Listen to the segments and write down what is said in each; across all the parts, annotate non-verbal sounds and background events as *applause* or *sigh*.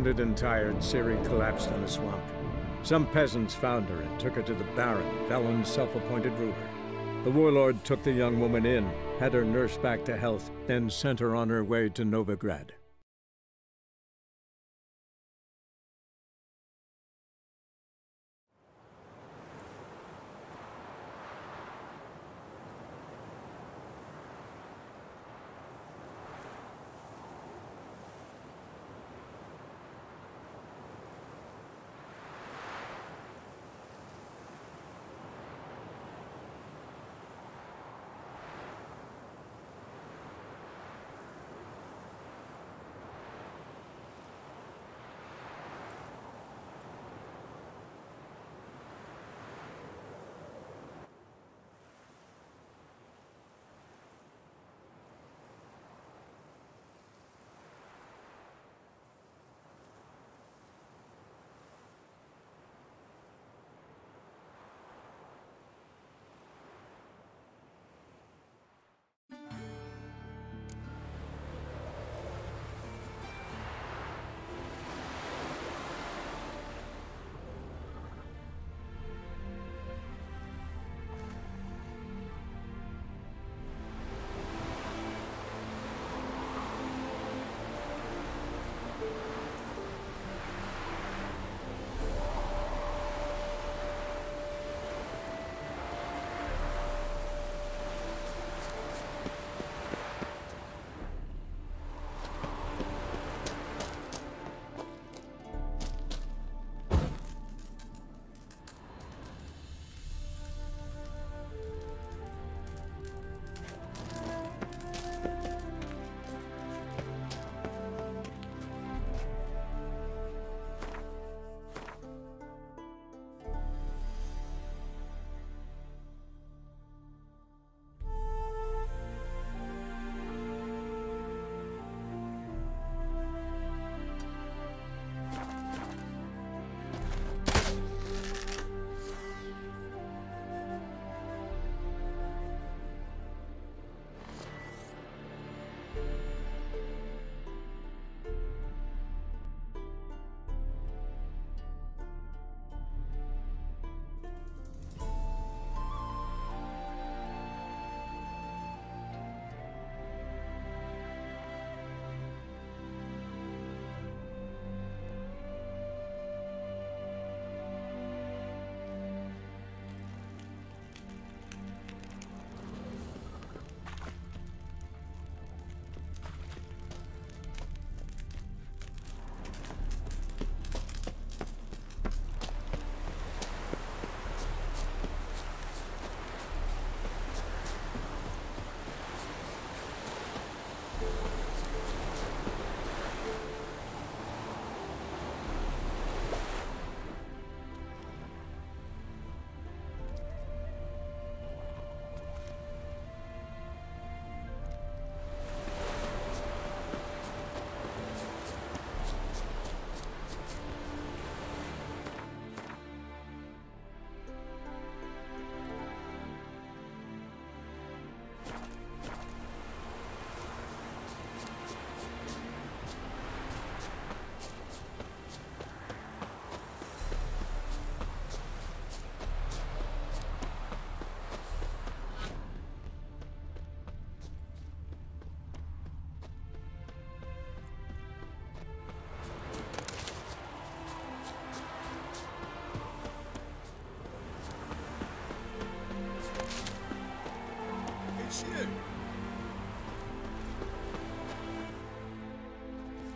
Wounded and tired, Ciri collapsed in the swamp. Some peasants found her and took her to the Baron, Velen's self-appointed ruler. The warlord took the young woman in, had her nursed back to health, then sent her on her way to Novigrad.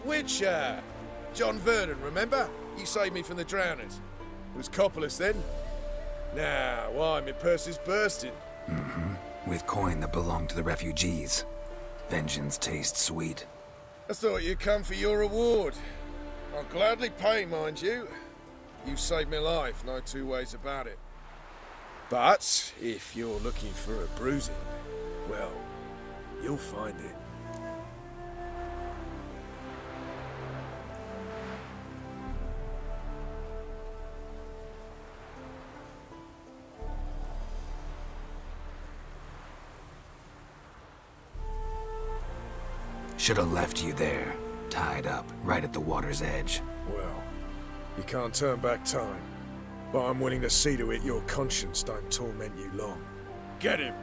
Witcher! John Vernon, remember? You saved me from the drowners. It was Coppolis then. Now, why, my purse is bursting. Mm-hmm. With coin that belonged to the refugees. Vengeance tastes sweet. I thought you'd come for your reward. I'll gladly pay, mind you. You saved my life, no two ways about it. But, if you're looking for a bruising, well, you'll find it. Should have left you there, tied up, right at the water's edge. Well, you can't turn back time. But I'm willing to see to it your conscience don't torment you long. Get him!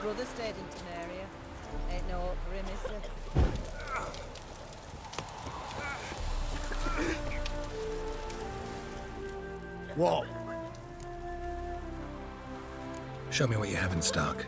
Brother stayed in Temeria. Ain't no hope for him, is there? What? Show me what you have in stock.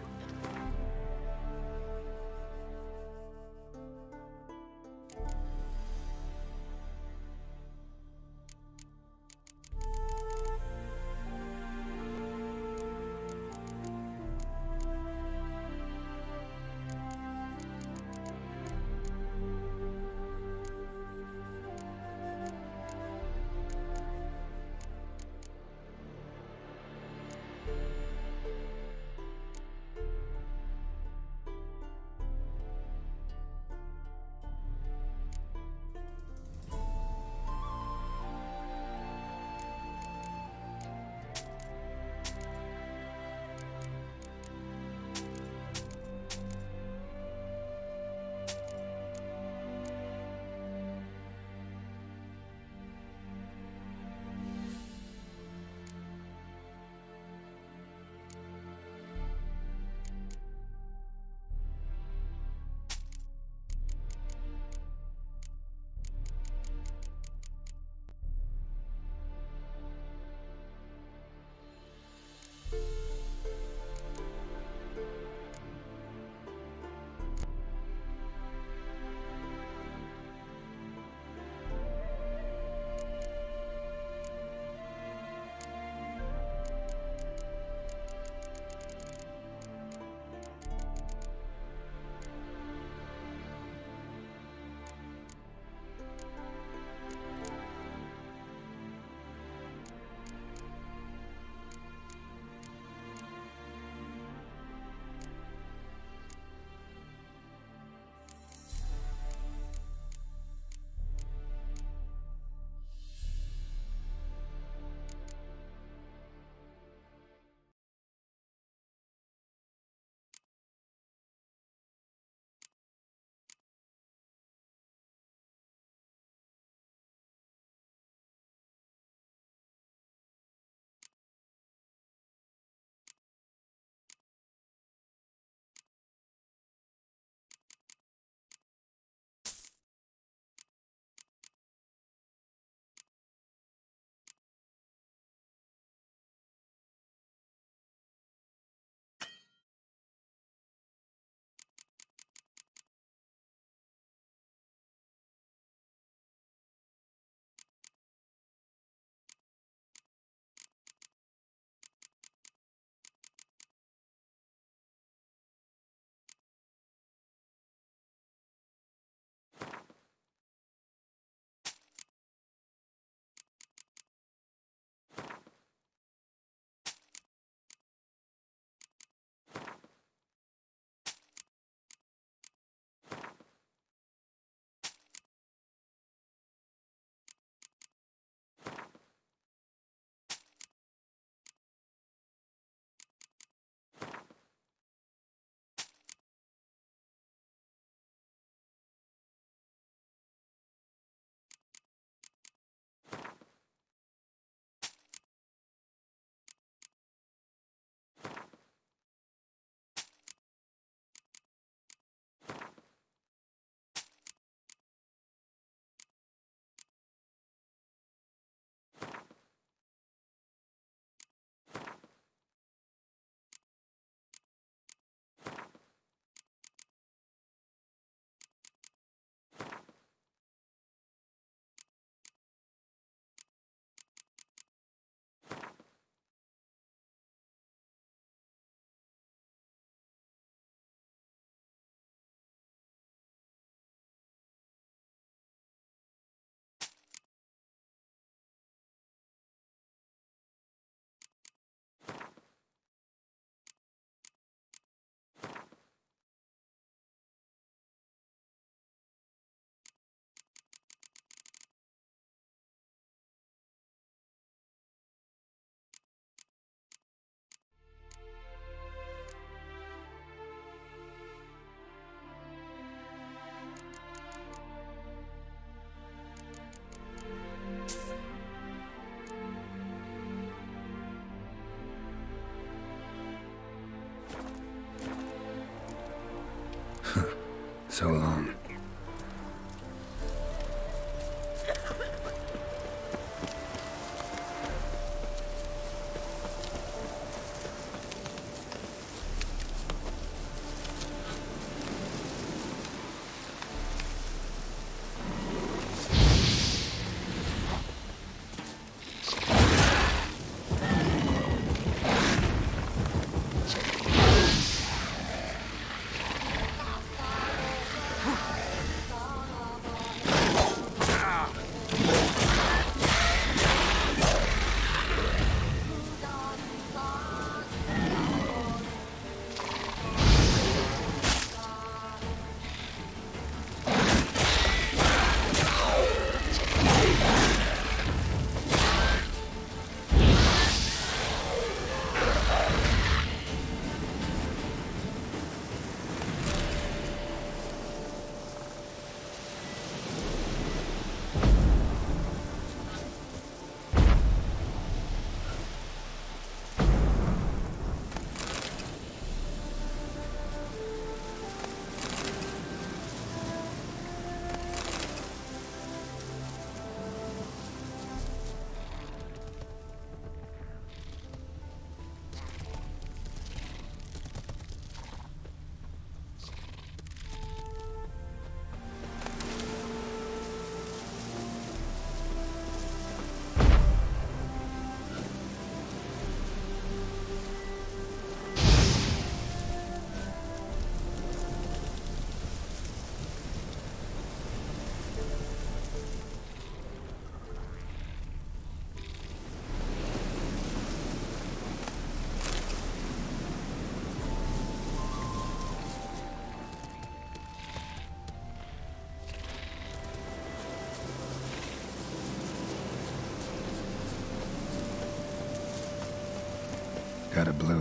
So long.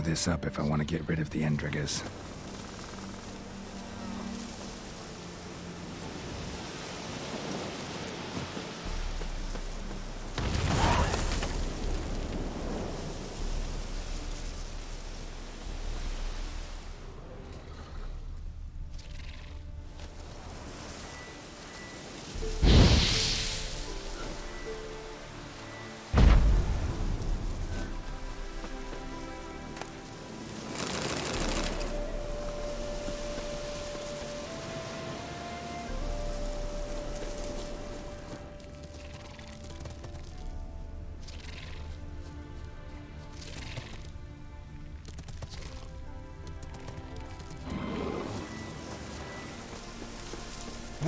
This up if I want to get rid of the Endregas.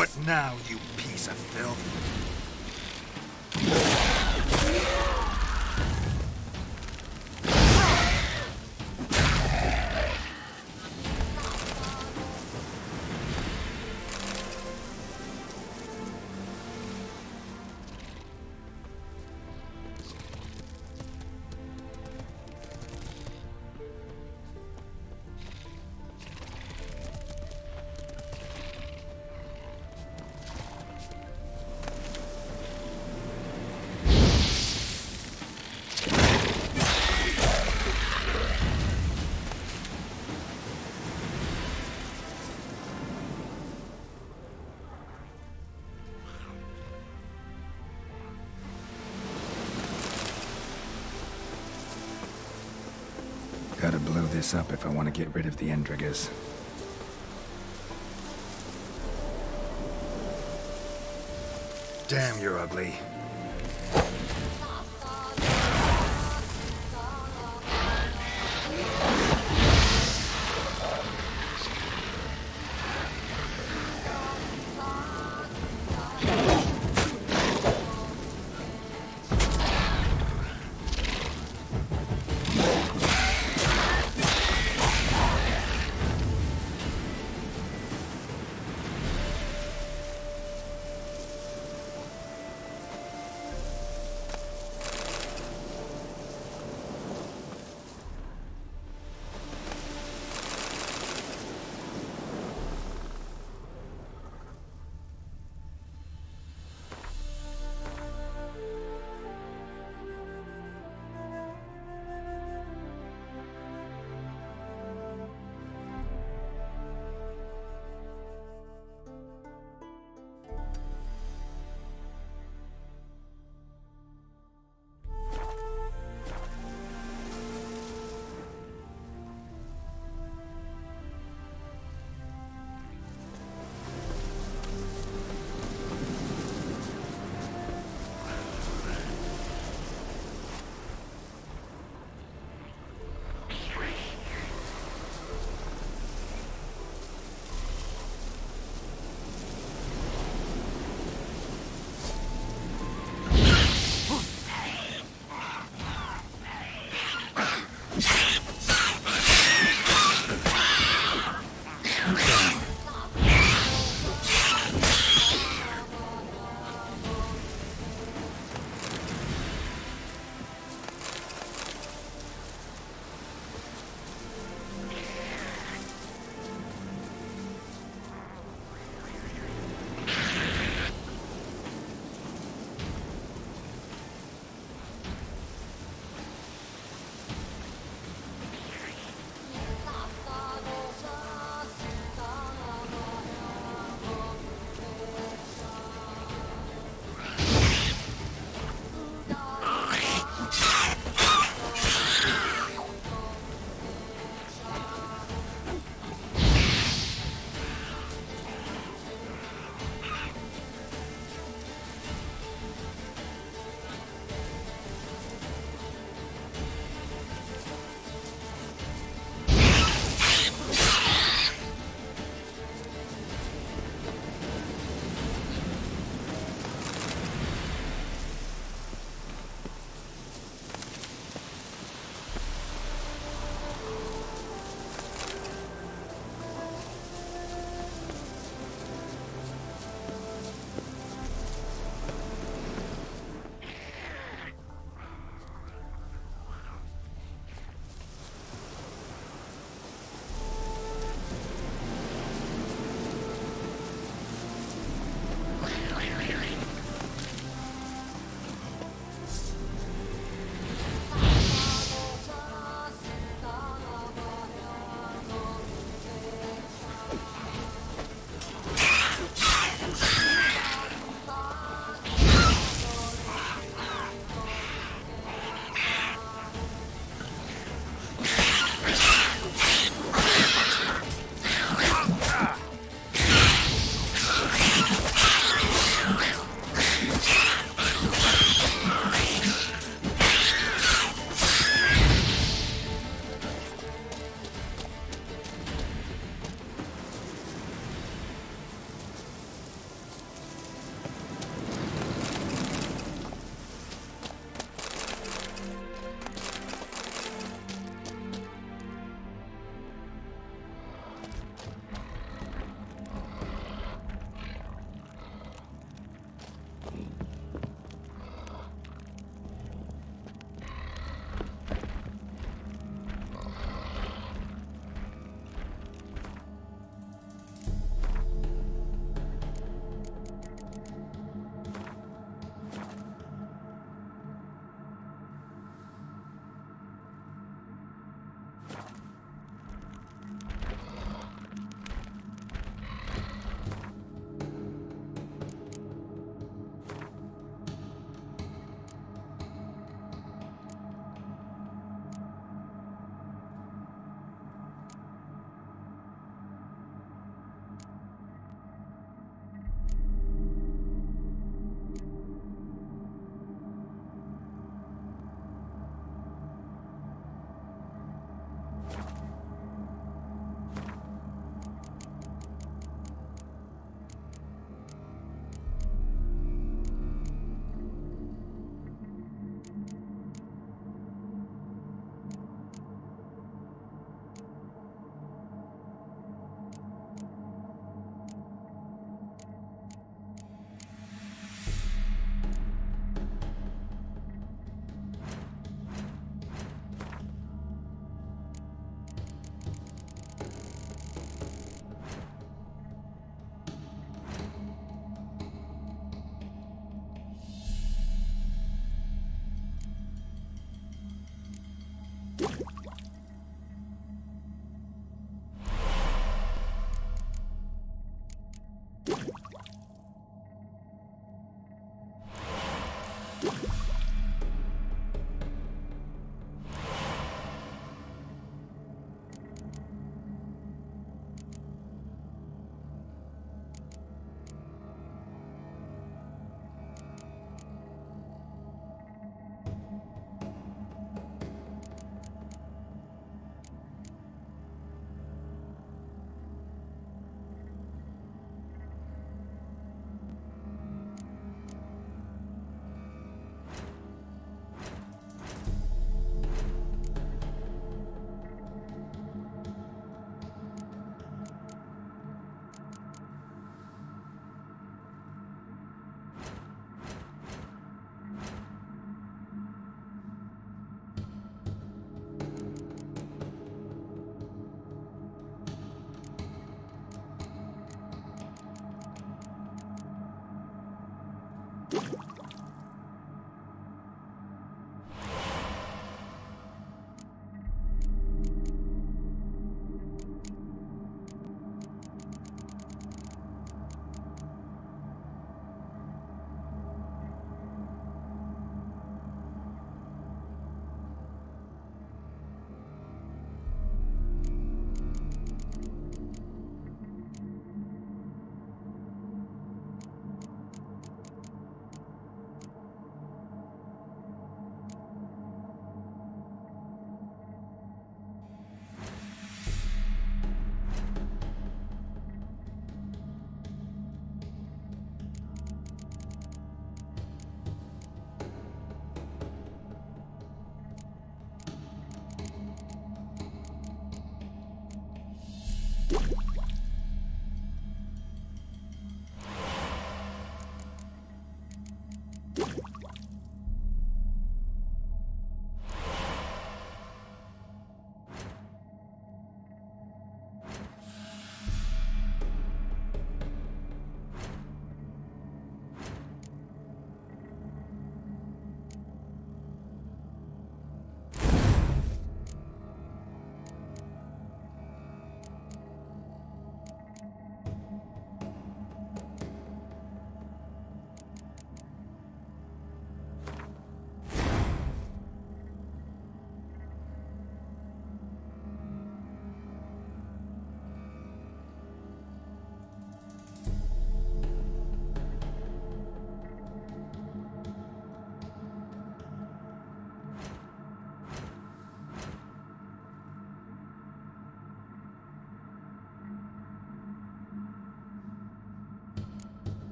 What now, you piece of filth? This up if I want to get rid of the Endregas. Damn, you're ugly.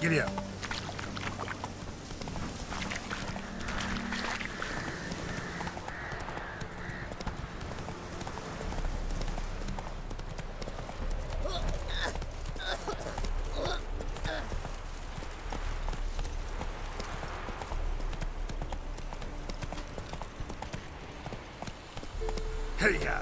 Giddy up. Hey, ya.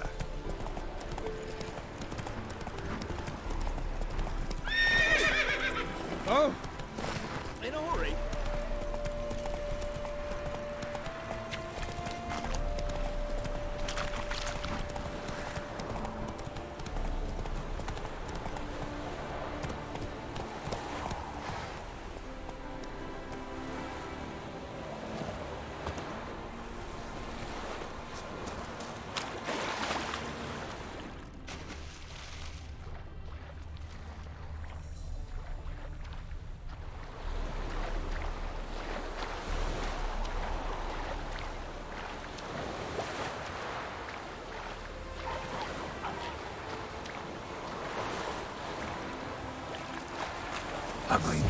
Ugly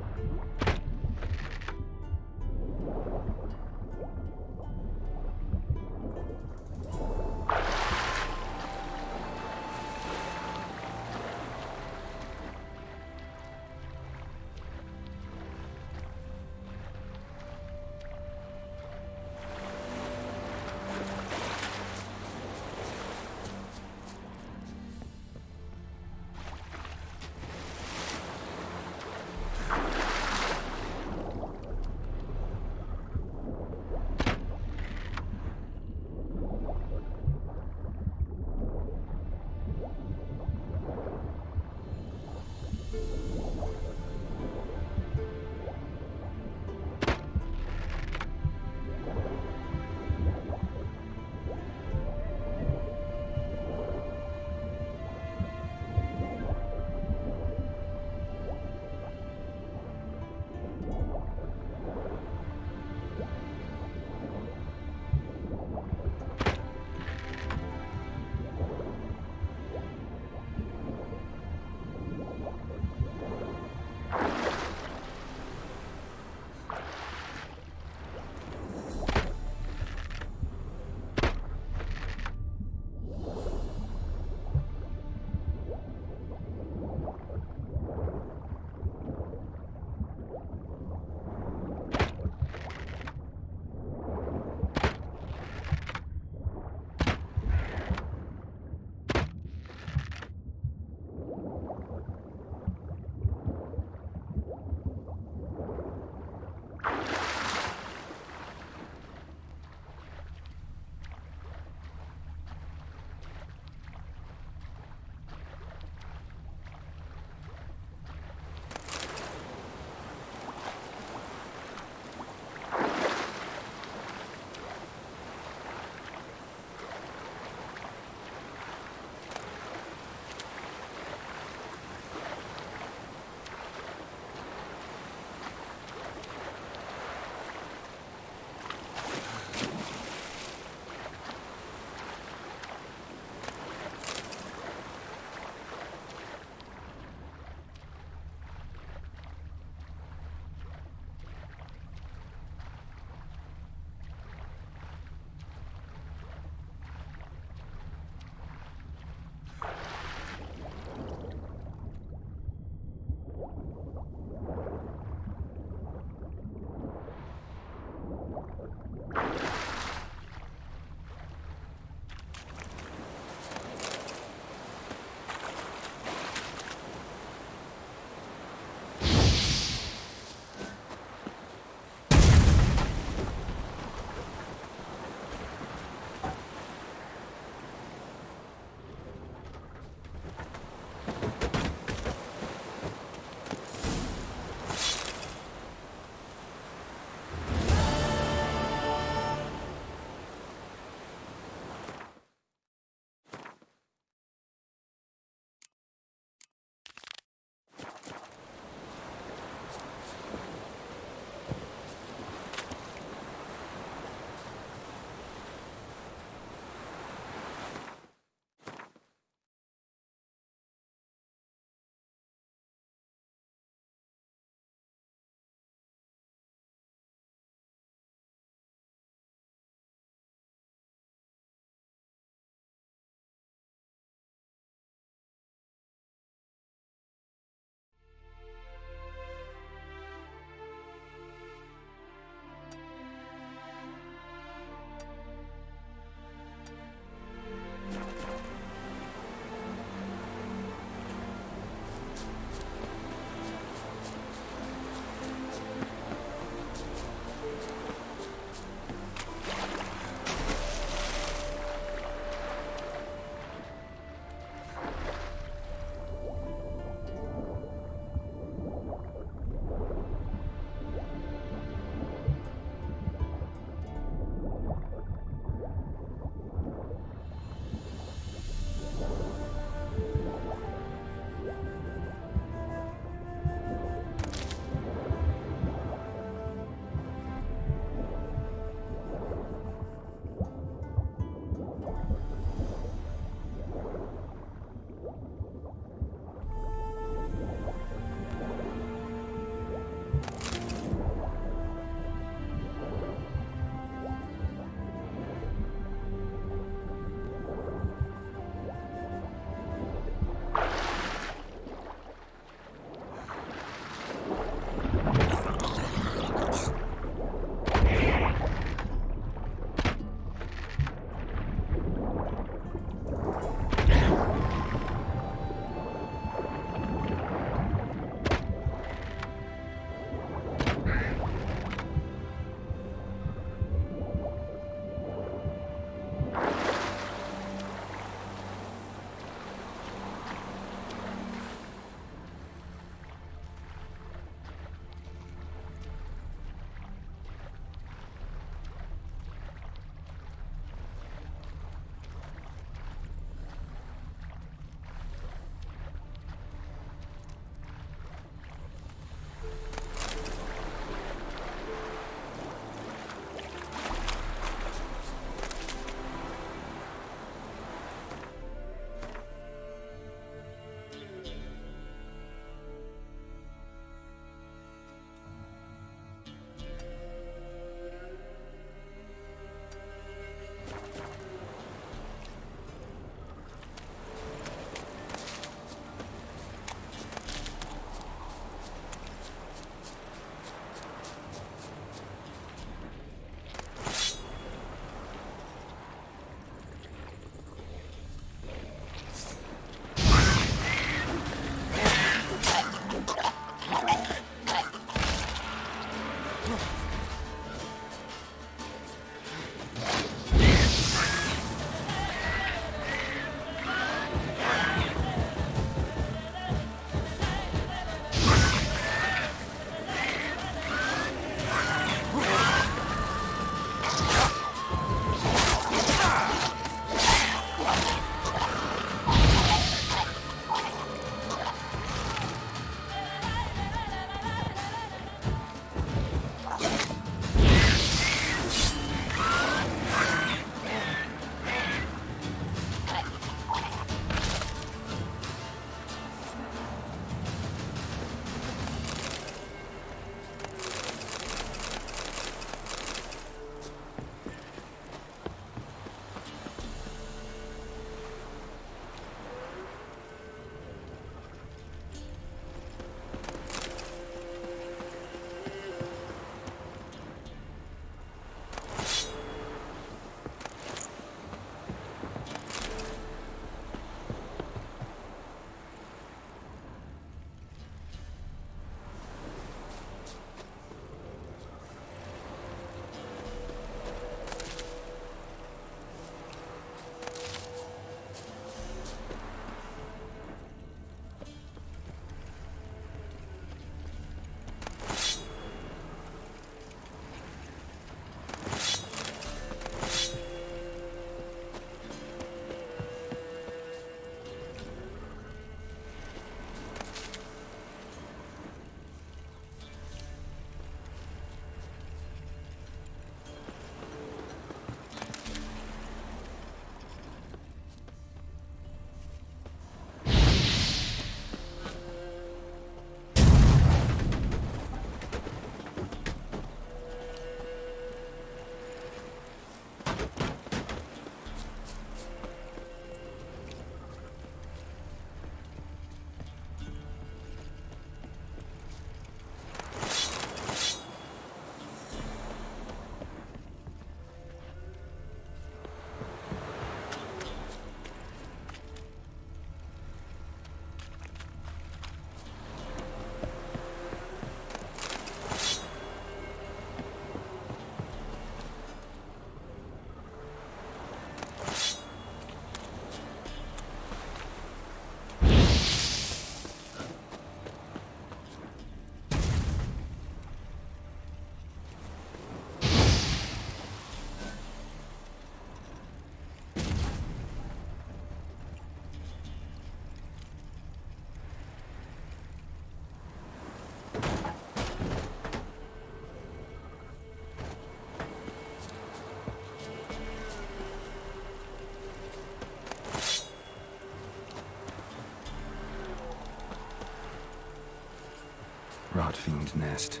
Rotfiend nest.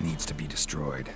Needs to be destroyed.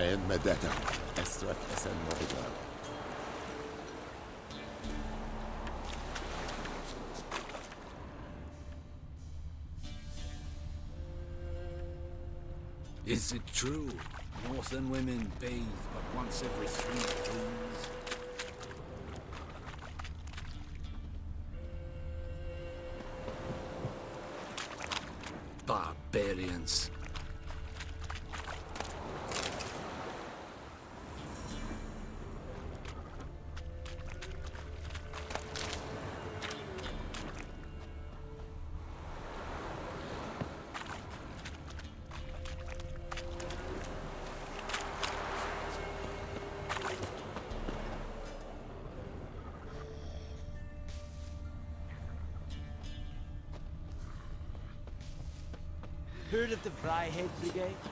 Én Medeta. Estrak esen. Is it true? Northern women bathe but once every three days? Barbarians. Heard of the Vrihedd Brigade?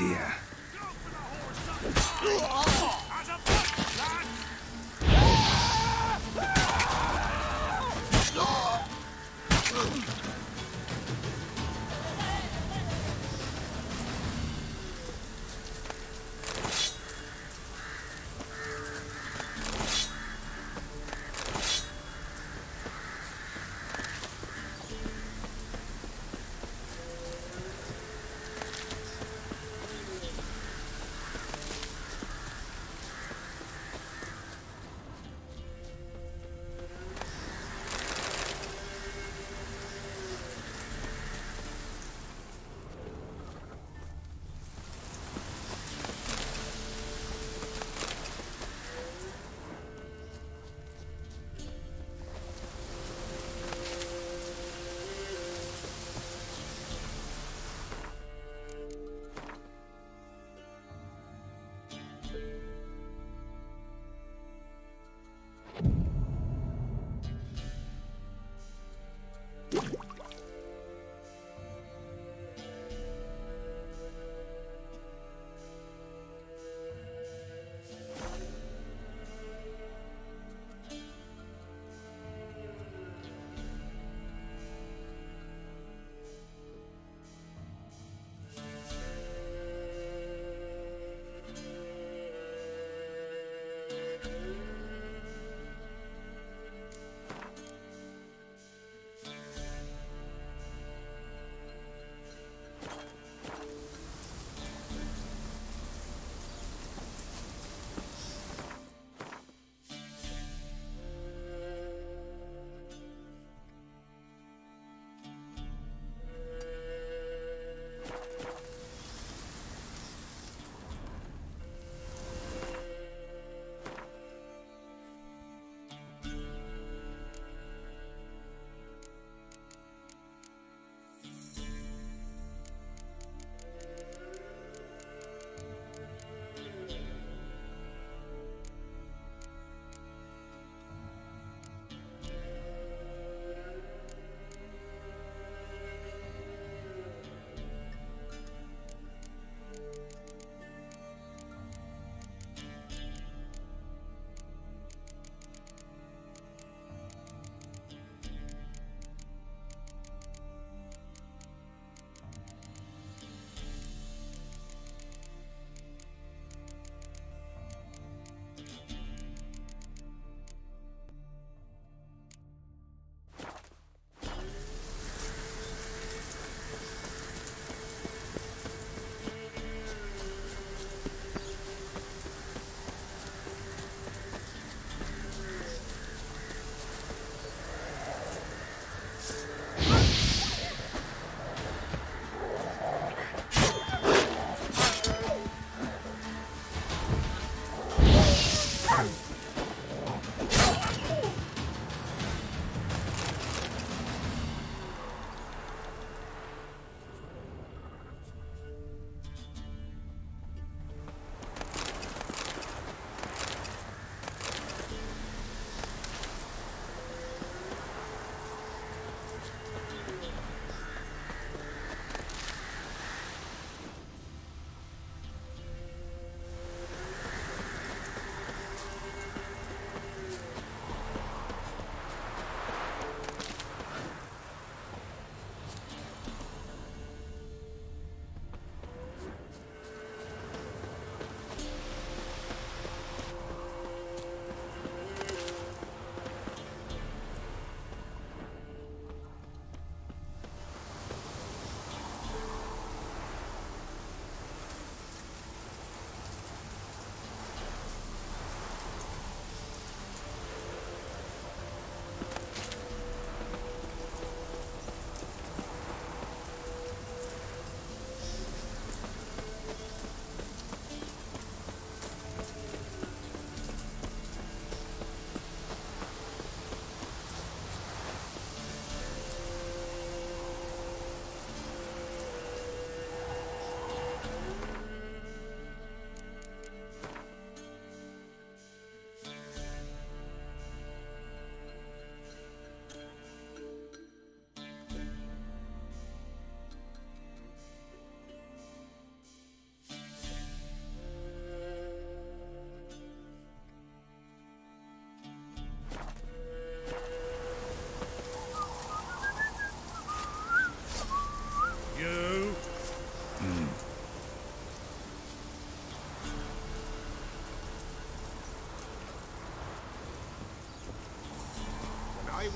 Idea.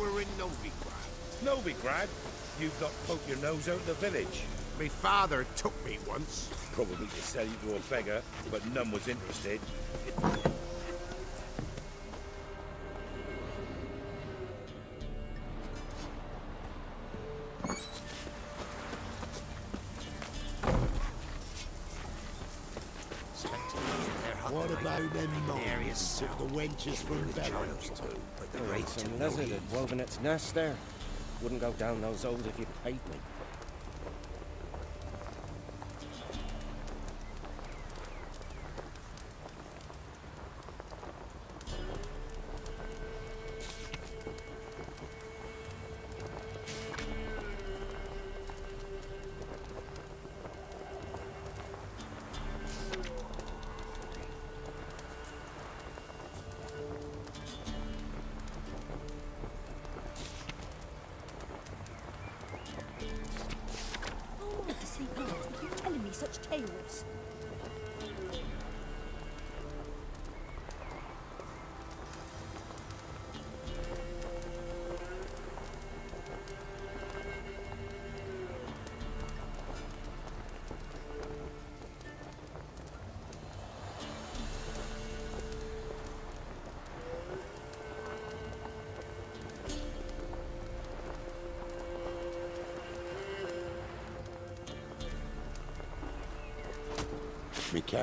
Were in Novigrad. Novigrad? You've not poked your nose out of the village. My father took me once. Probably to sell you to a beggar, but none was interested. Wenches Bellows? Great some lizard had woven its nest there. Wouldn't go down those holes if you paid me.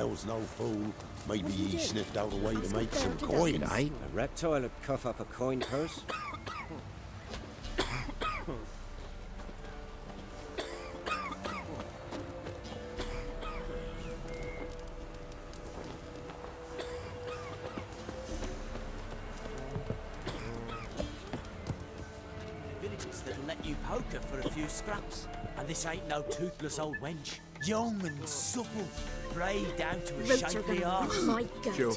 Mikhail's no fool. Maybe he sniffed out a way to make some coin, eh? A reptile would cuff up a coin purse. *coughs* Villages that'll let you poker for a few scraps. And this ain't no toothless old wench. Young and supple, brayed down to a Rotor shapely gonna arse. my gut. Sure.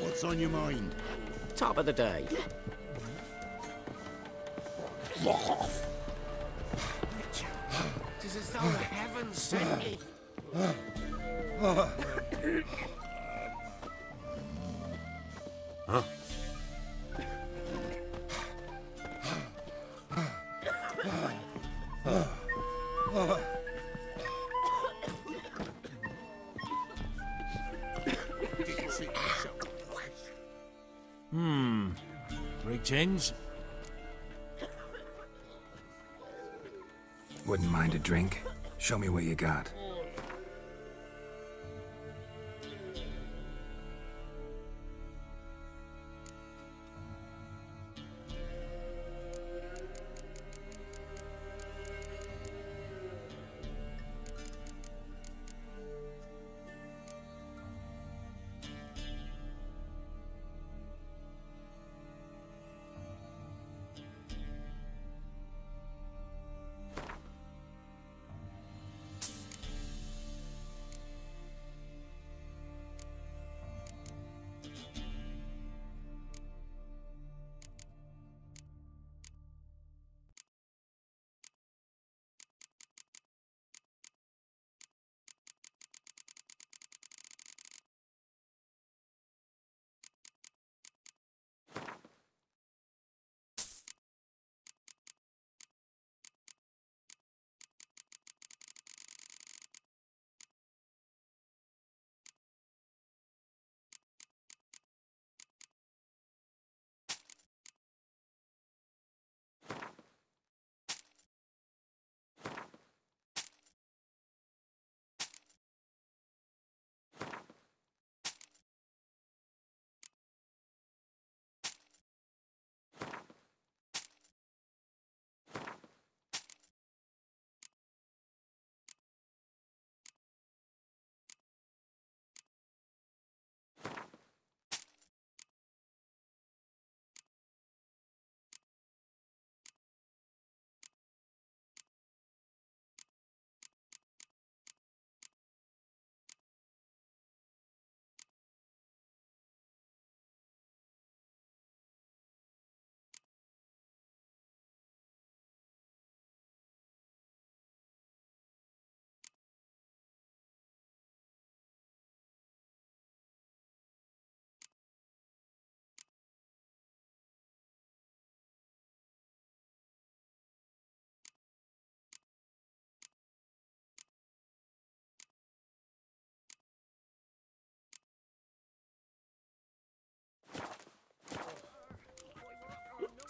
What's on your mind? Top of the day. It's as though the heavens sent me.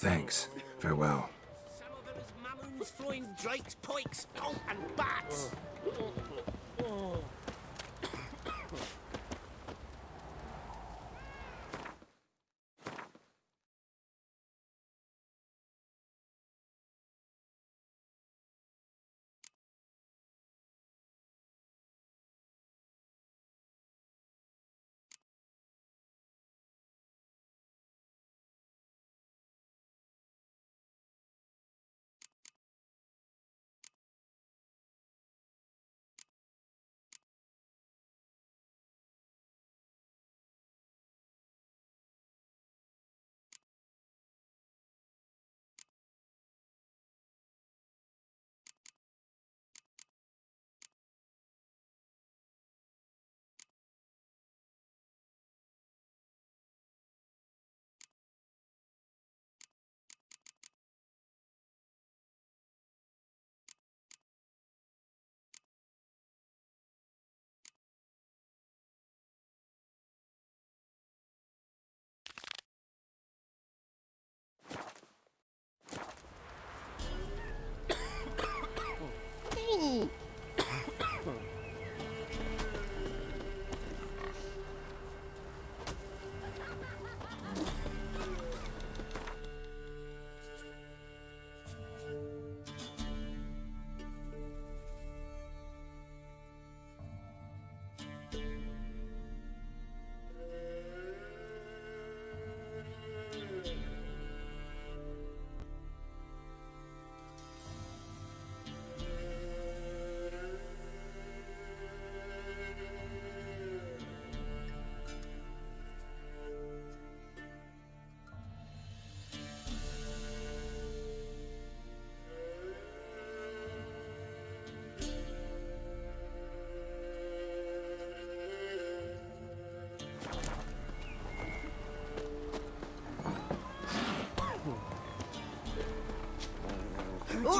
Thanks. Farewell. Mamoons flying drakes, pikes, oh, and bats. Oh.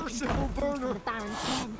Merciful burner! Baron's.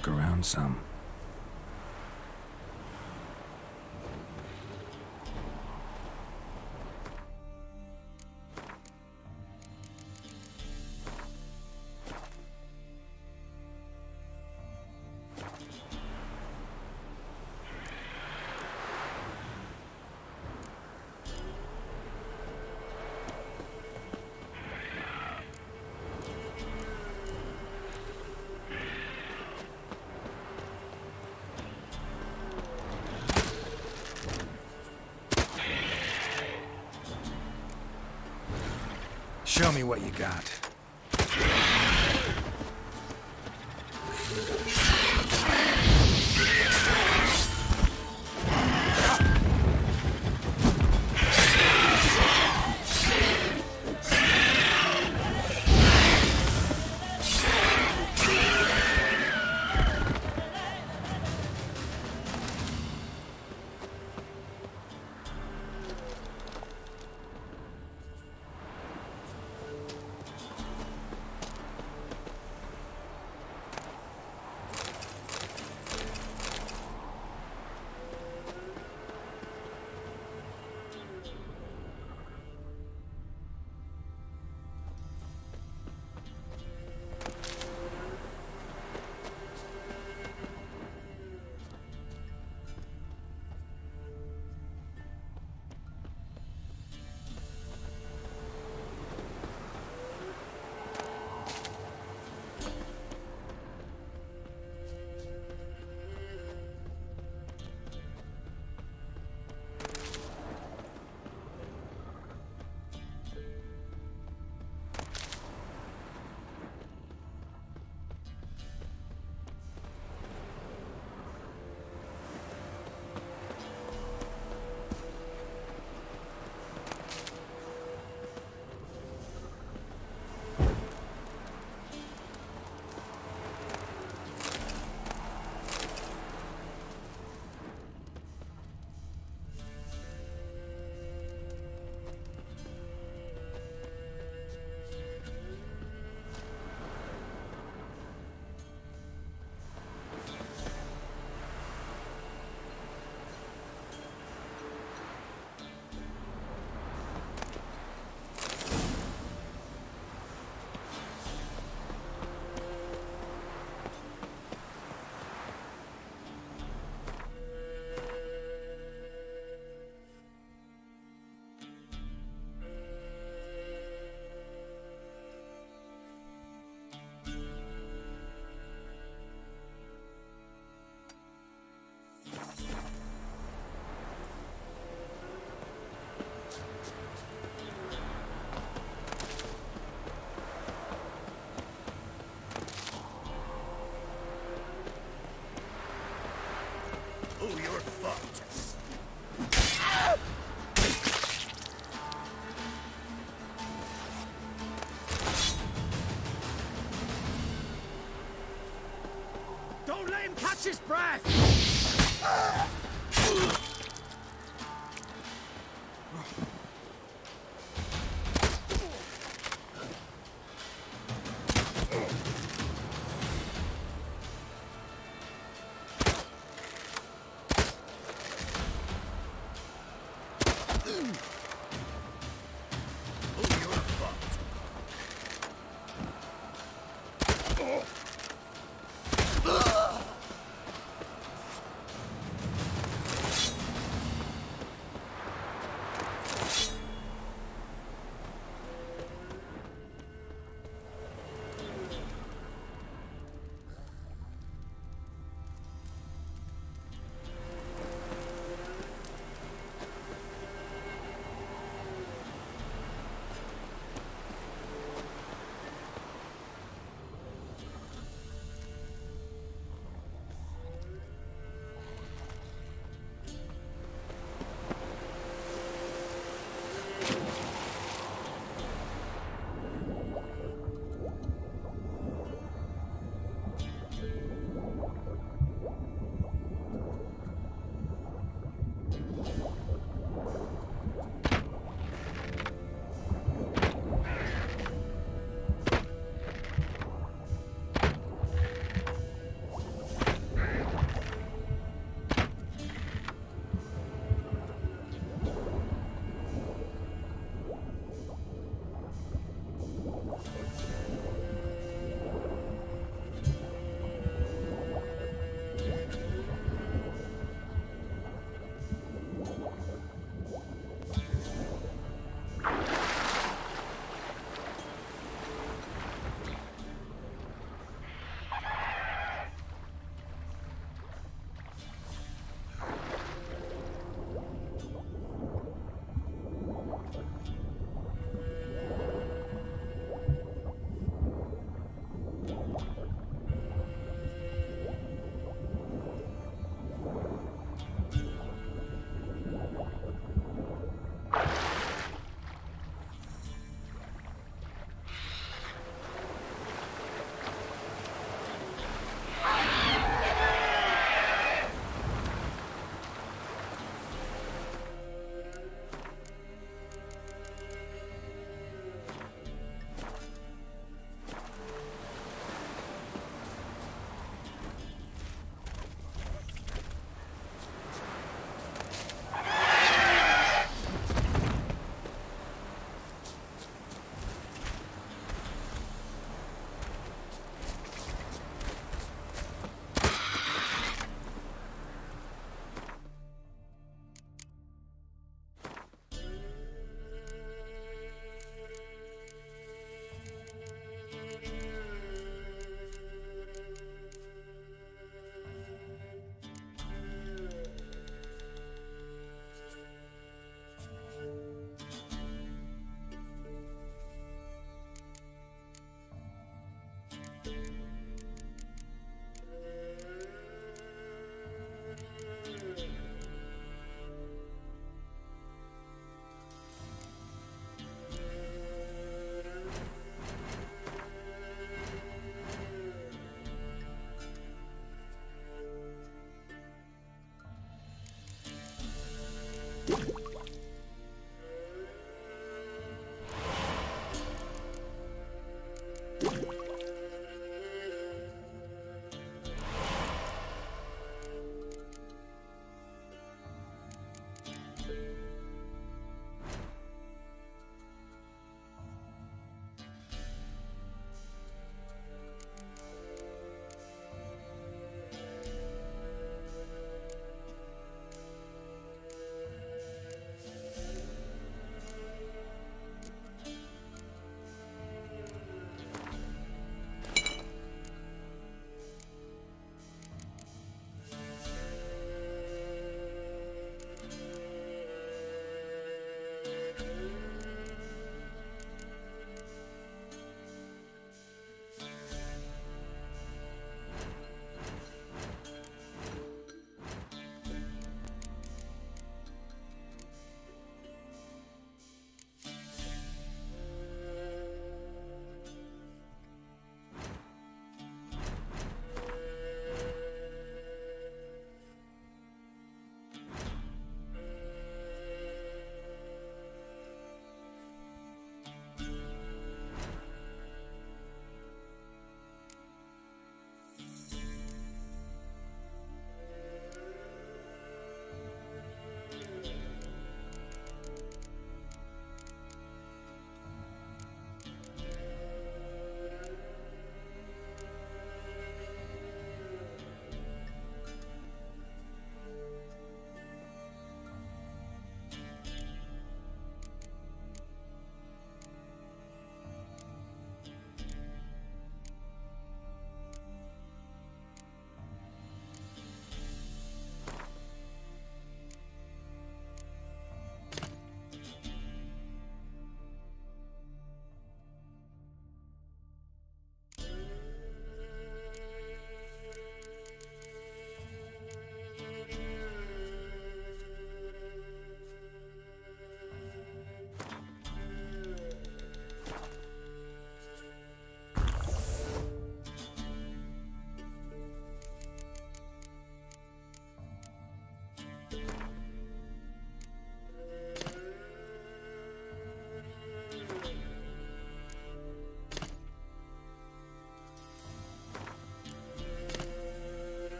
look around some. Show catch his breath!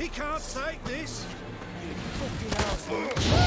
He can't take this! You fucking asshole.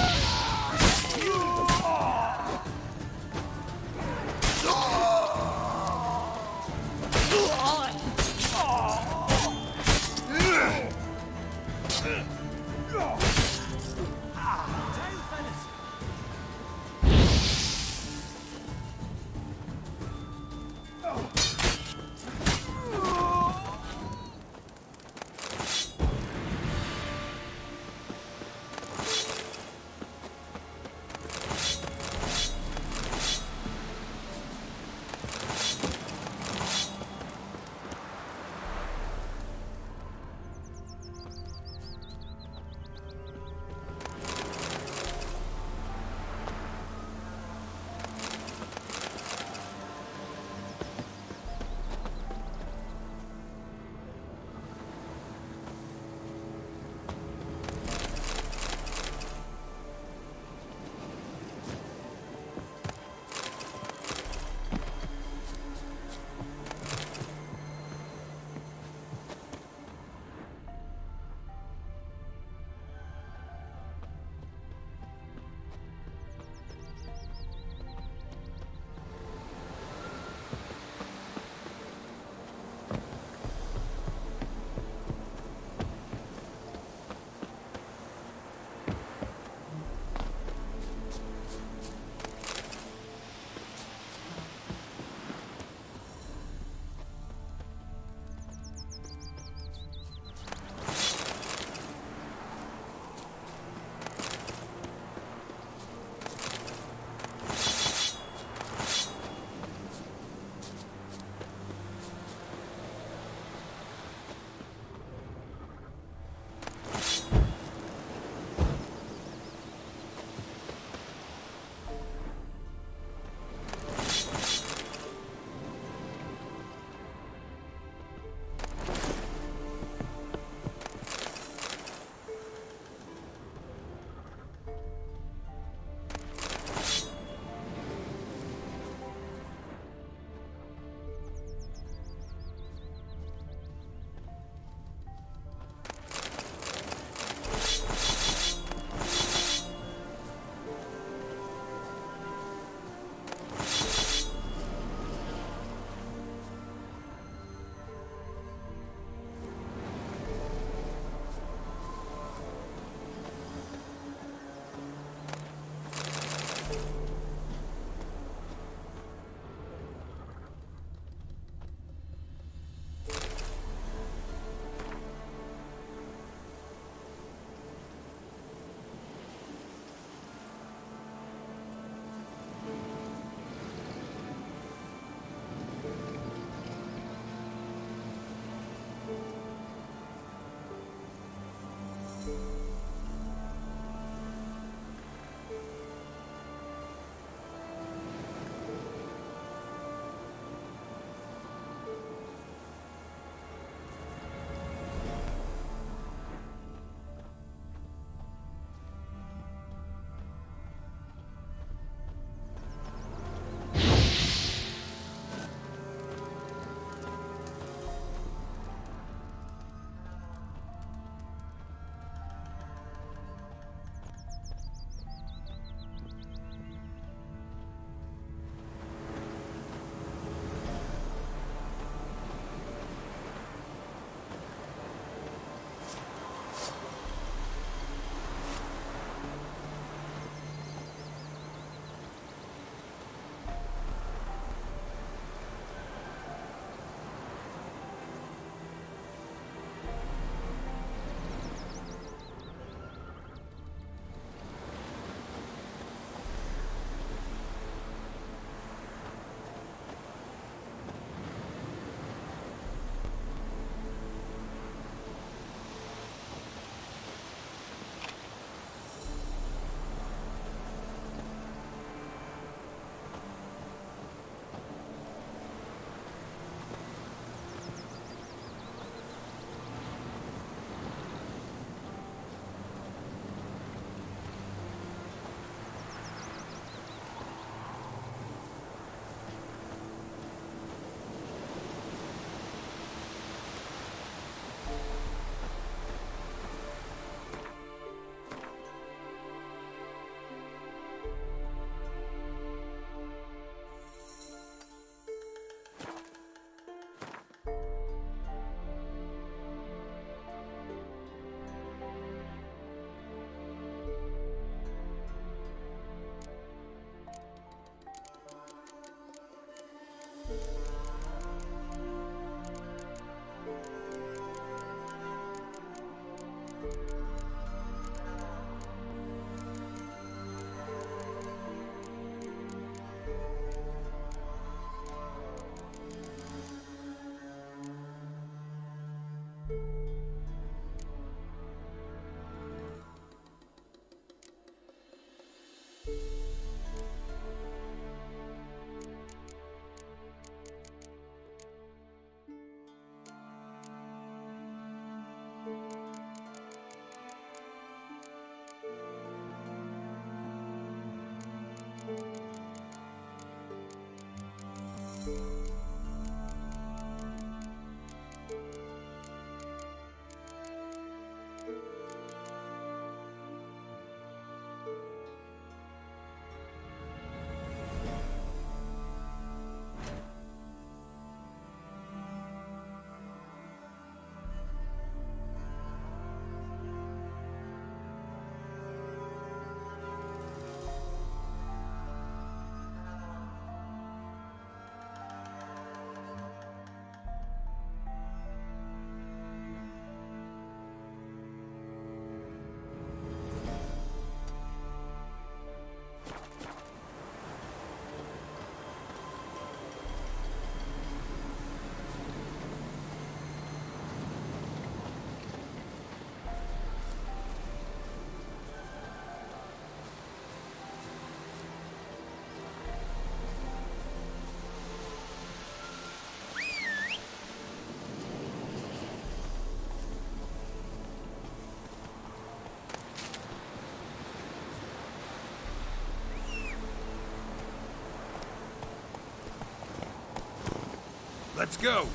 Let's go!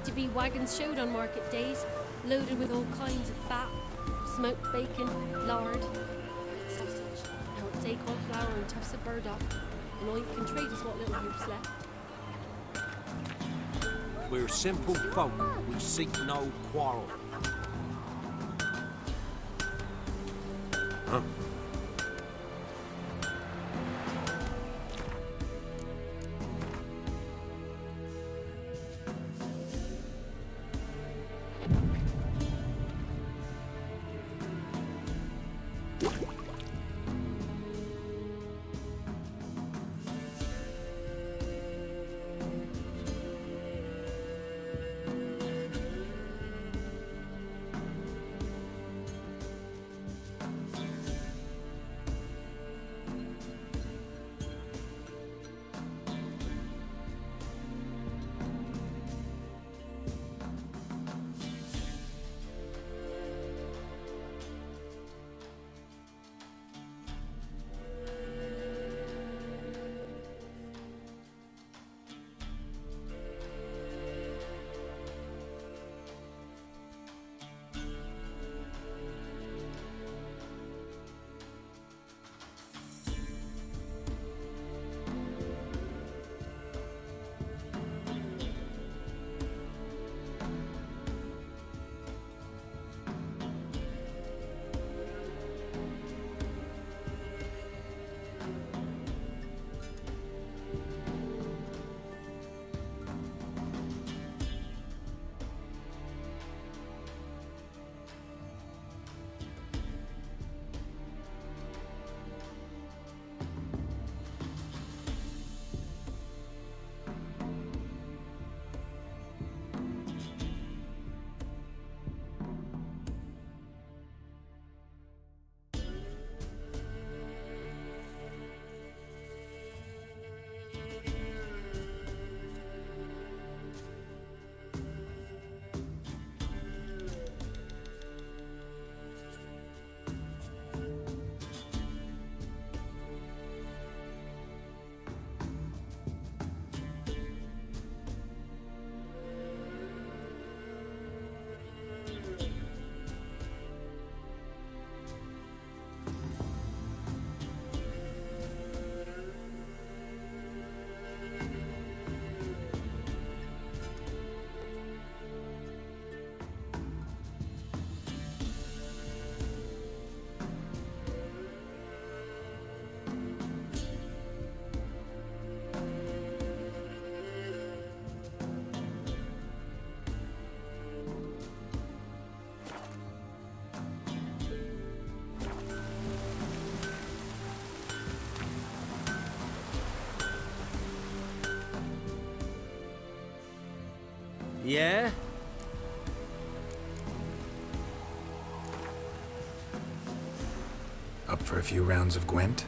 Used to be wagons showed on market days, loaded with all kinds of fat, smoked bacon, lard, sausage. Now it's acorn flour and tufts of burdock, and all you can trade is what little hope's left. We're simple folk. We seek no quarrel. Yeah? Up for a few rounds of Gwent?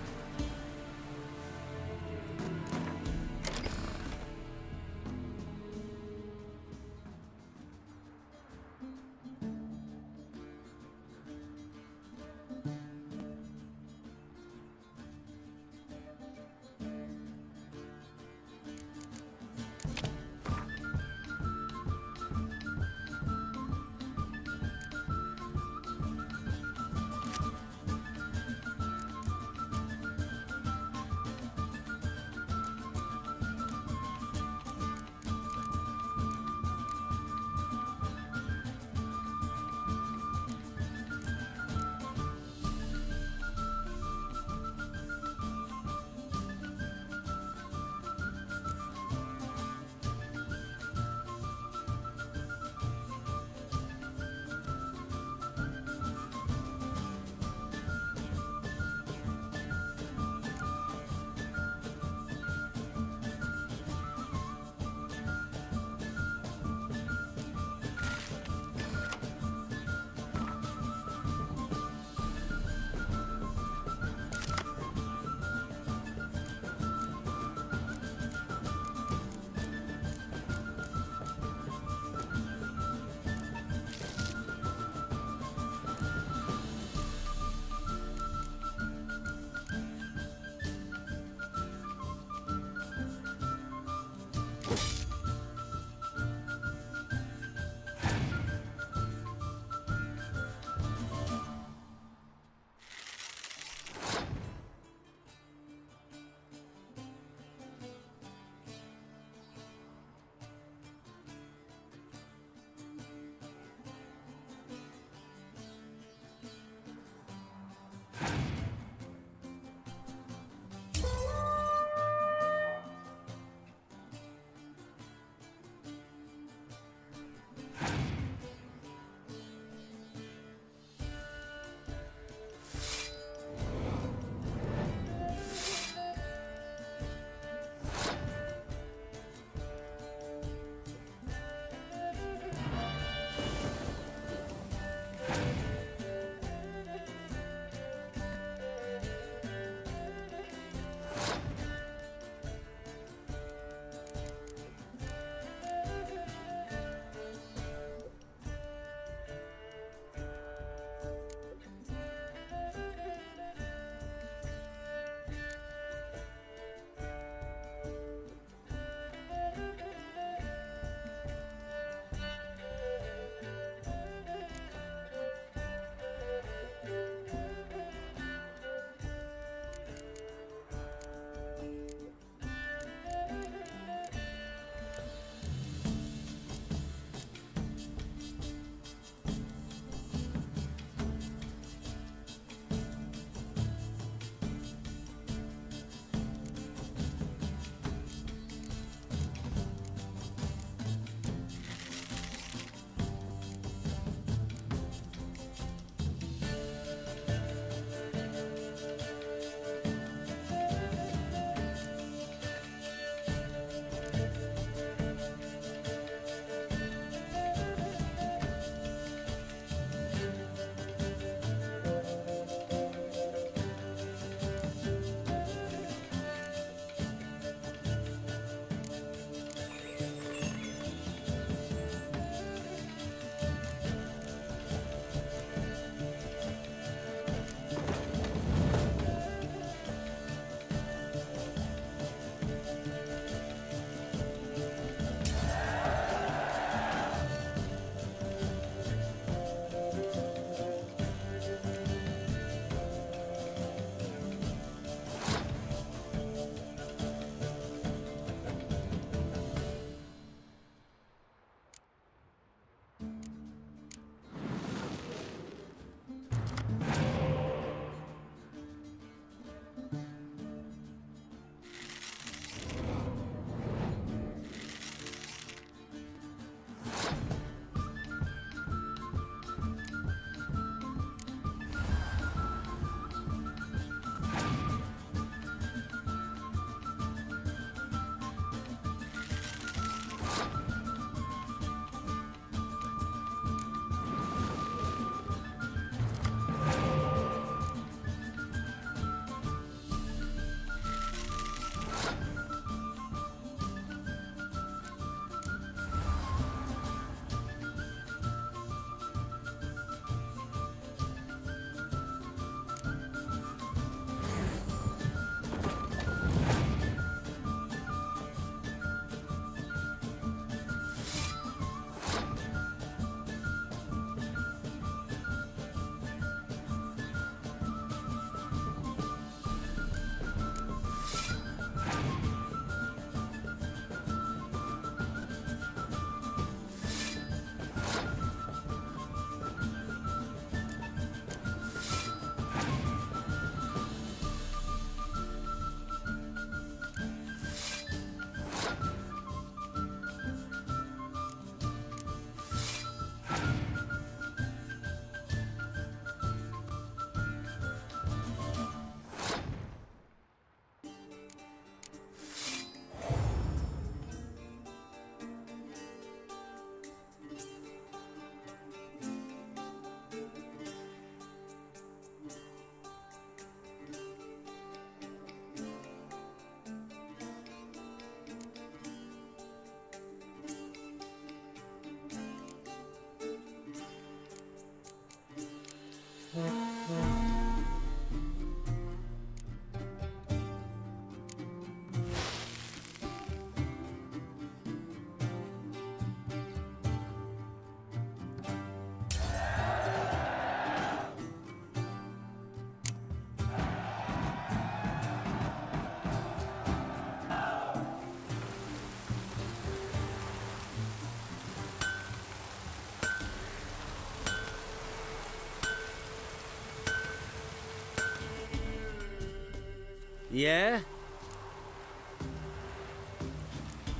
Yeah?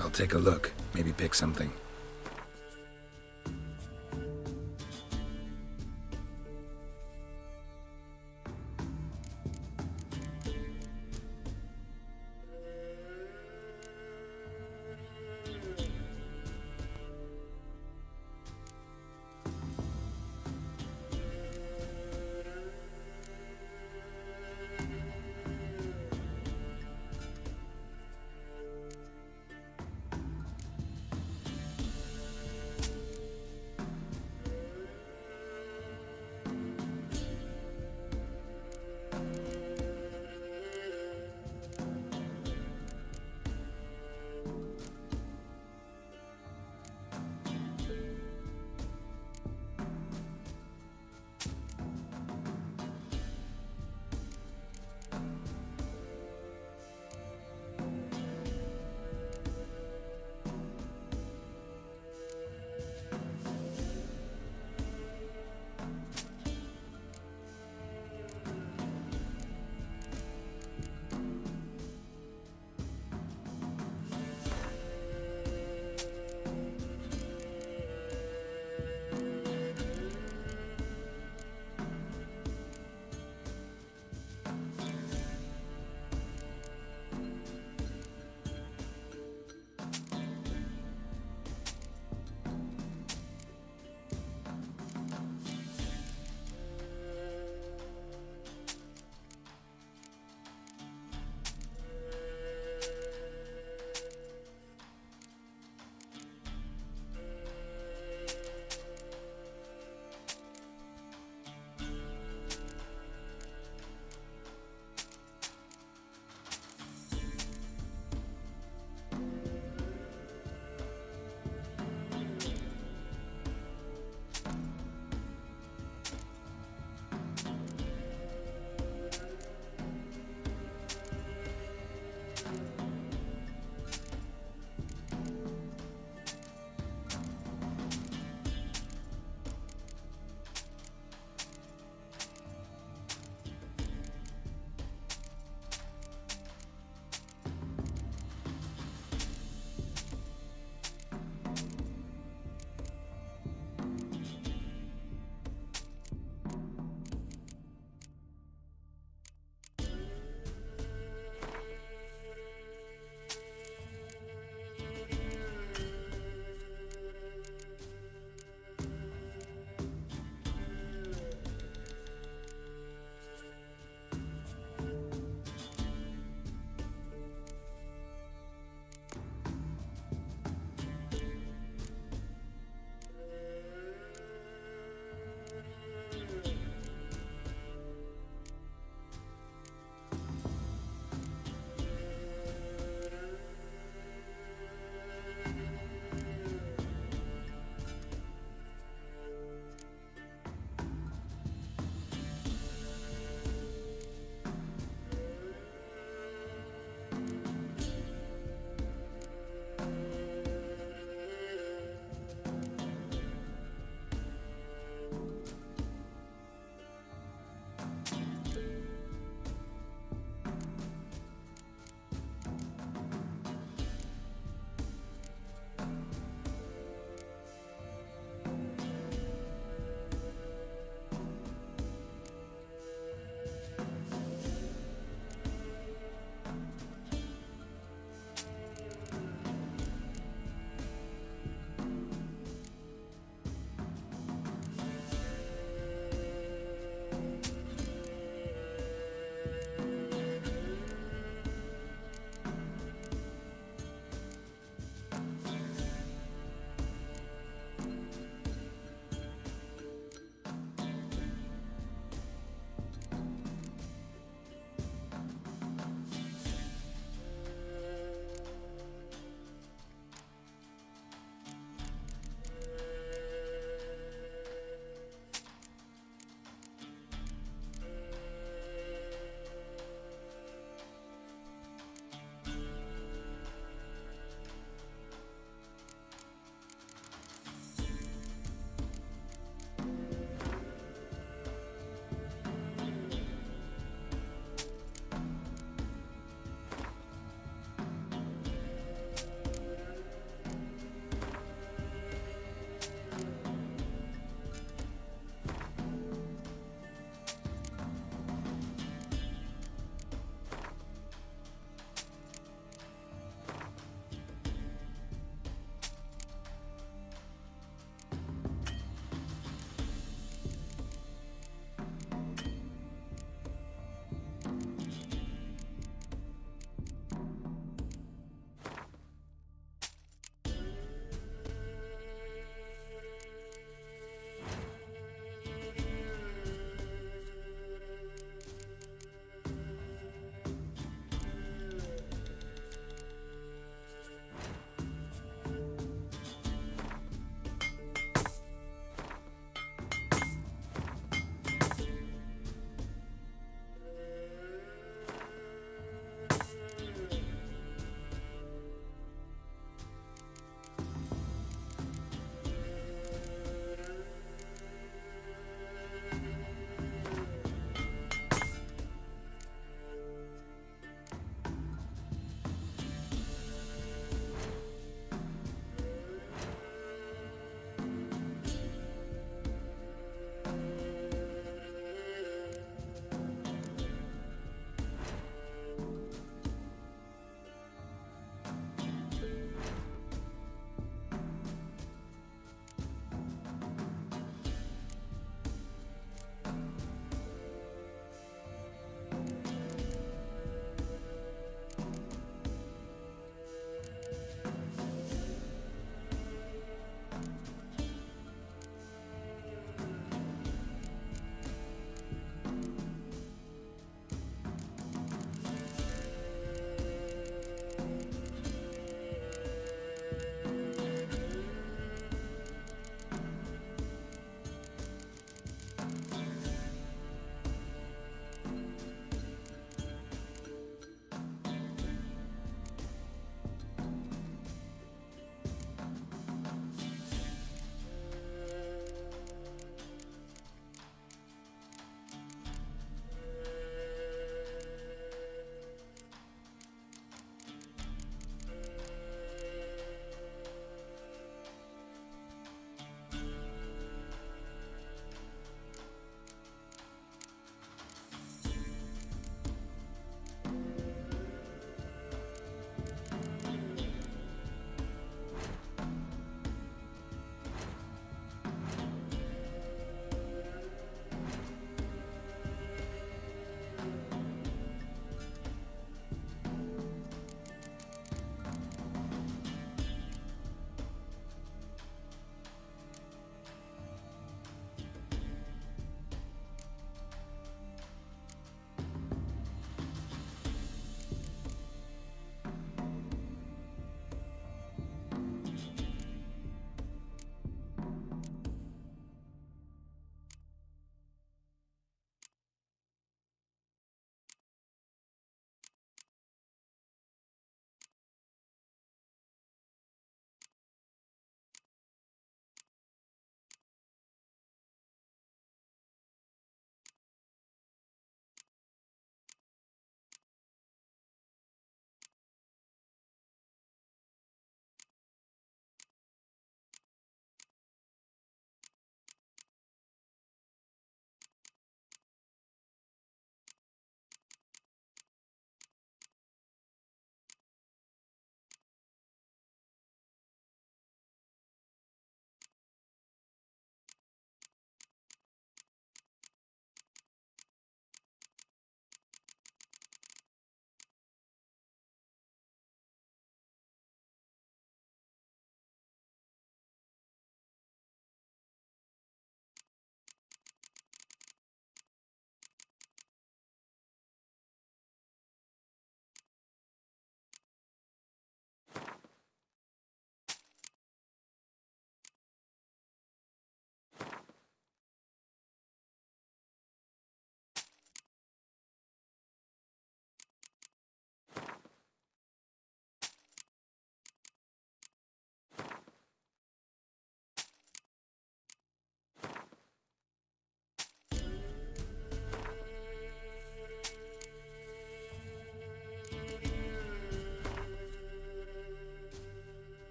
I'll take a look. Maybe pick something.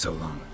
So long.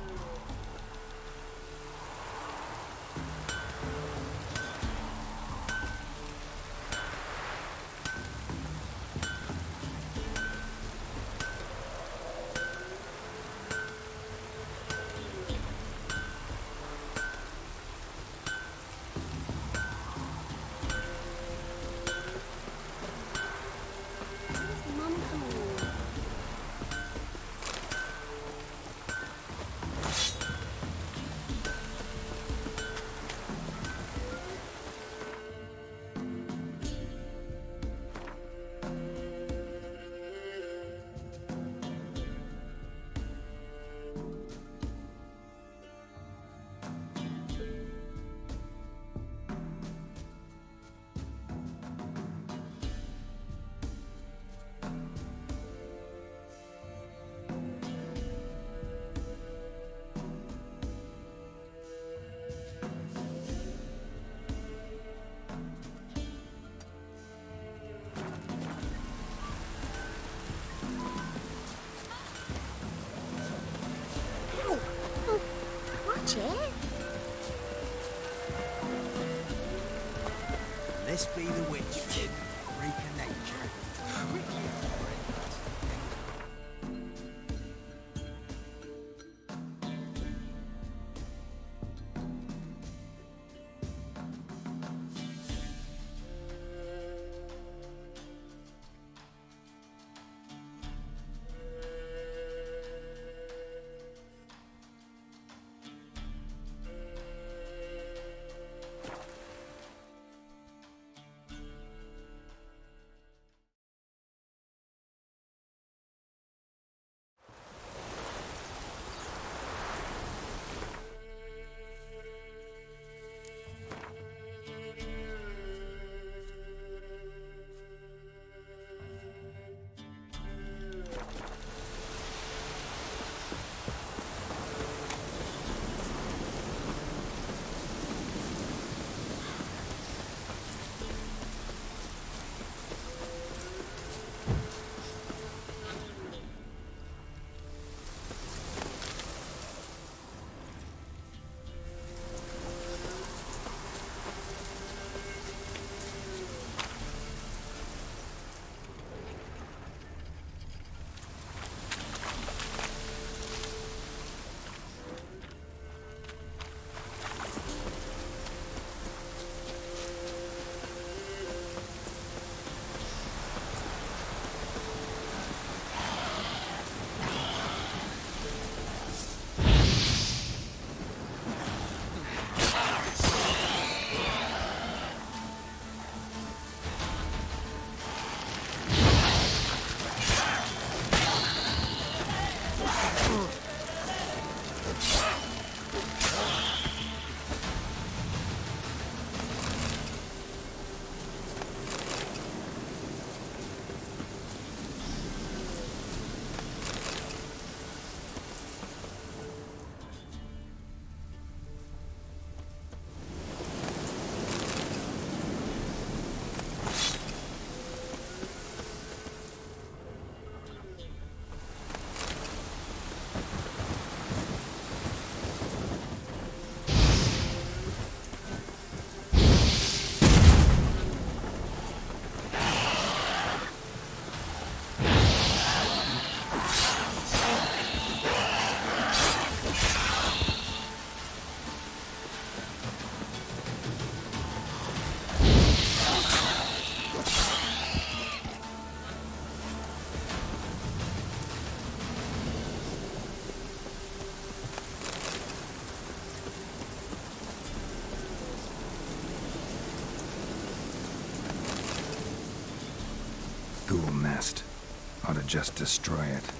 Just destroy it.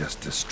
just destroyed.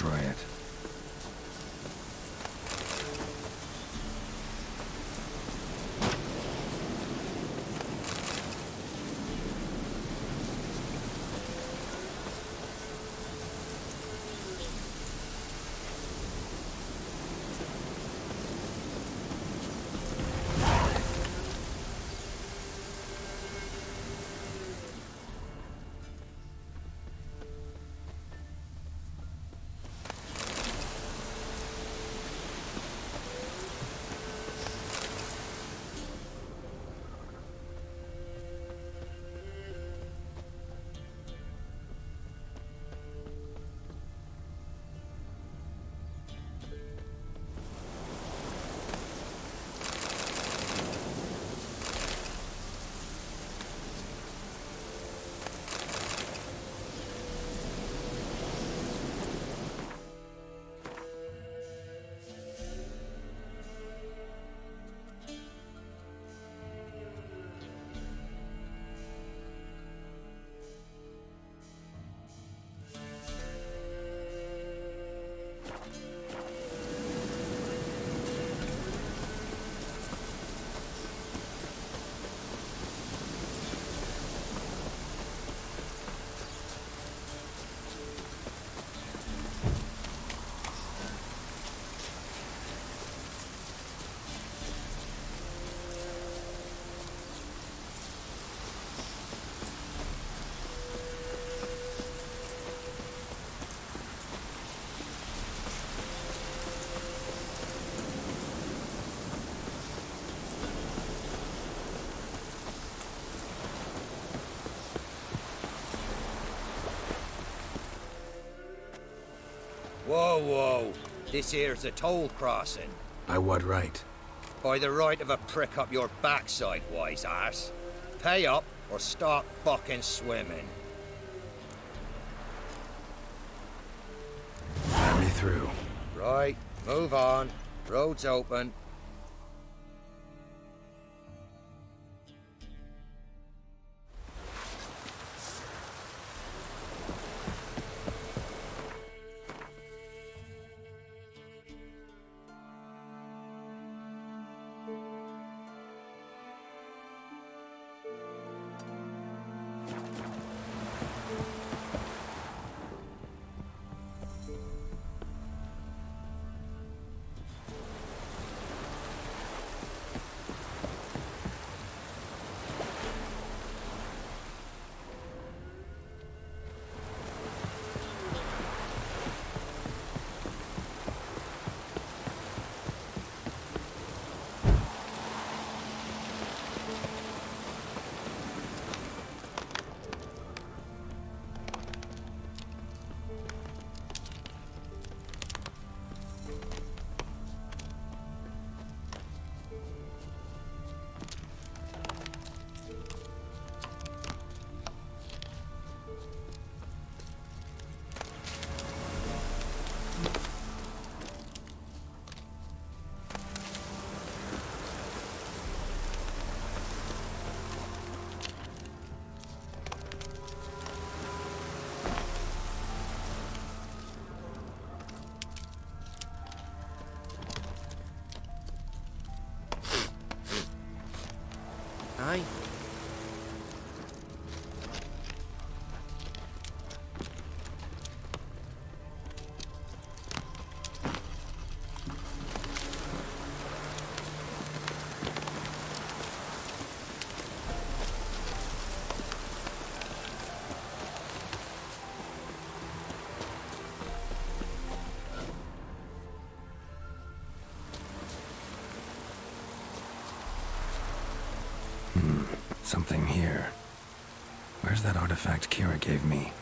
This here's a toll crossing. By what right? By the right of a prick up your backside, wise ass. Pay up or start fucking swimming. Let me through. Right, move on. Road's open. Something here. Where's that artifact Keira gave me?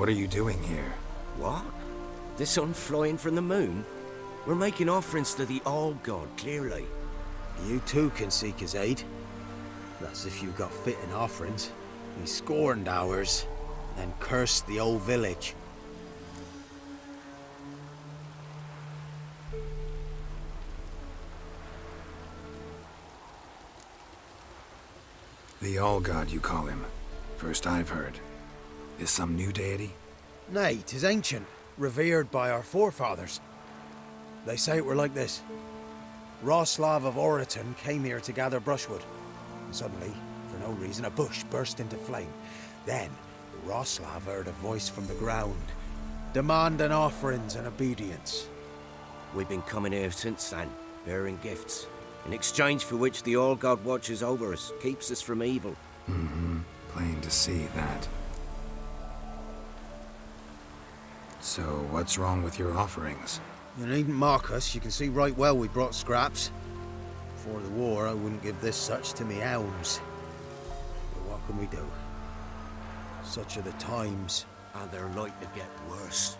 What are you doing here? What? The sun flying from the moon? We're making offerings to the All God, clearly. You too can seek his aid. That's if you got fitting offerings. He scorned ours, then cursed the old village. The All God, you call him. First I've heard. Is some new deity? Nay, 'tis ancient, revered by our forefathers. They say it were like this. Roslav of Oriton came here to gather brushwood. And suddenly, for no reason, a bush burst into flame. Then, Roslav heard a voice from the ground, demanding offerings and obedience. We've been coming here since then, bearing gifts, in exchange for which the All God watches over us, keeps us from evil. Mm-hmm. Plain to see that. So, what's wrong with your offerings? You needn't mock us, you can see right well we brought scraps. Before the war, I wouldn't give this such to me hounds. But what can we do? Such are the times. And they're like to get worse.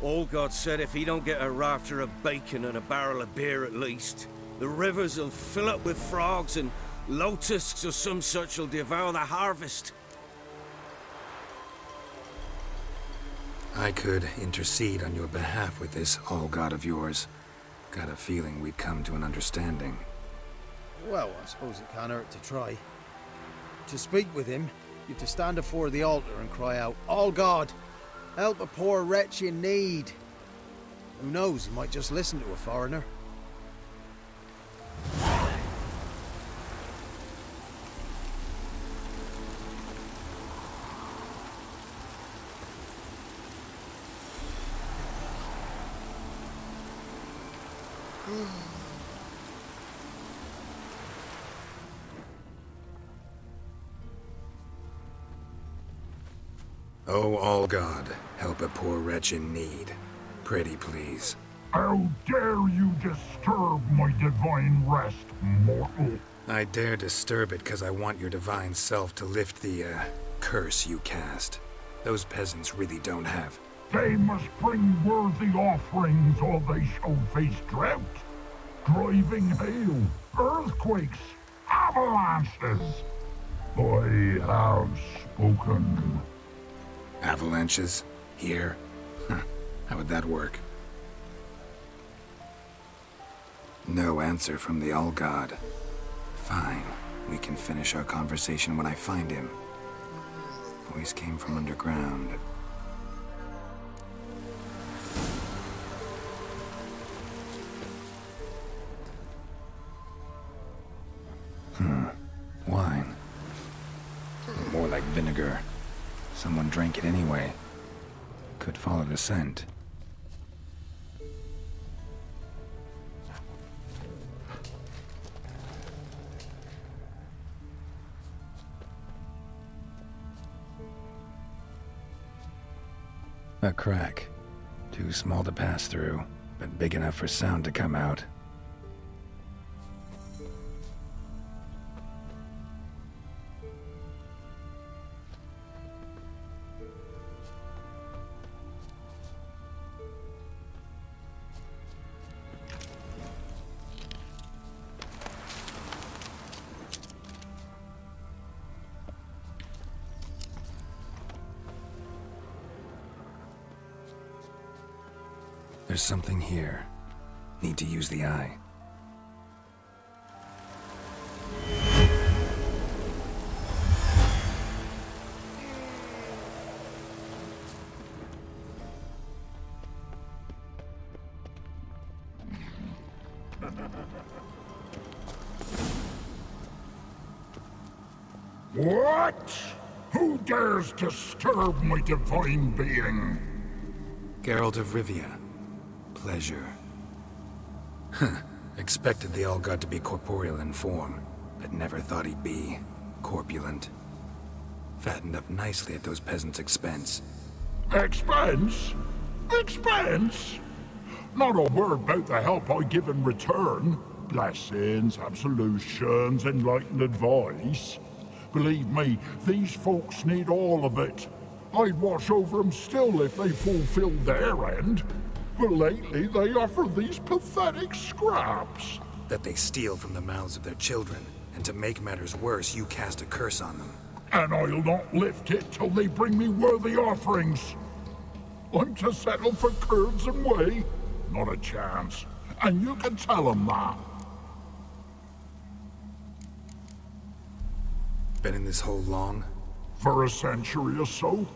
All God said if he don't get a rafter of bacon and a barrel of beer at least, the rivers will fill up with frogs and locusts or some such will devour the harvest. I could intercede on your behalf with this All God of yours. Got a feeling we'd come to an understanding. Well, I suppose it can't hurt to try. To speak with him, you have to stand before the altar and cry out, All God, help a poor wretch in need. Who knows, he might just listen to a foreigner. God, help a poor wretch in need. Pretty please. How dare you disturb my divine rest, mortal? I dare disturb it because I want your divine self to lift the, uh, curse you cast. Those peasants really don't have. They must bring worthy offerings or they shall face drought, driving hail, earthquakes, avalanches. I have spoken. Avalanches? Here? How would that work? No answer from the All God. Fine. We can finish our conversation when I find him. Voice came from underground. It anyway. Could follow the scent. A crack. Too small to pass through, but big enough for sound to come out. There's something here. Need to use the eye. What? Who dares disturb my divine being? Geralt of Rivia. Pleasure. Huh. Expected the All-God to be corporeal in form, but never thought he'd be corpulent. Fattened up nicely at those peasants' expense. Expense? Expense? Not a word about the help I give in return. Blessings, absolutions, enlightened advice. Believe me, these folks need all of it. I'd watch over them still if they fulfilled their end. But lately they offer these pathetic scraps. That they steal from the mouths of their children, and to make matters worse, you cast a curse on them. And I'll not lift it till they bring me worthy offerings. I'm to settle for curds and whey? Not a chance. And you can tell them that. Been in this hole long? For a century or so.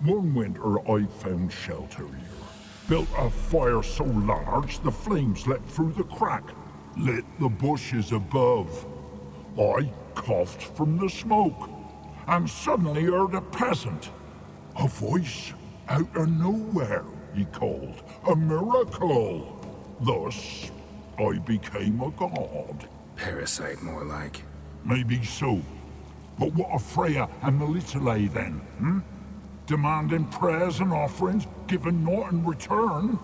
One winter I found shelter here. Built a fire so large the flames leapt through the crack, lit the bushes above. I coughed from the smoke, and suddenly heard a peasant. A voice out of nowhere, he called. A miracle. Thus, I became a god. Parasite, more like. Maybe so. But what of Freya and Melitele then, hmm? Demanding prayers and offerings, giving naught in return?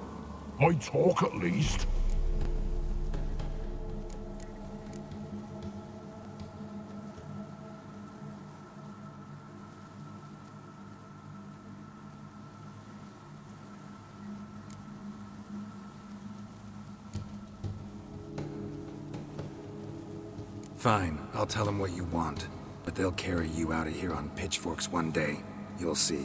I talk at least. Fine, I'll tell them what you want. But they'll carry you out of here on pitchforks one day. You'll see.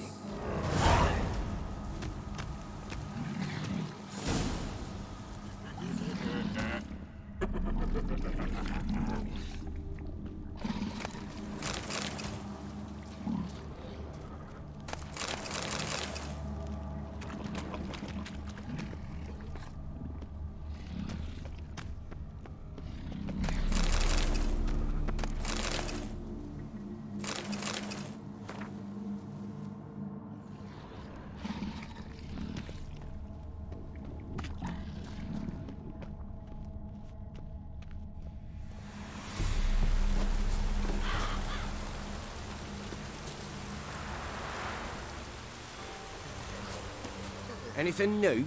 Anything new?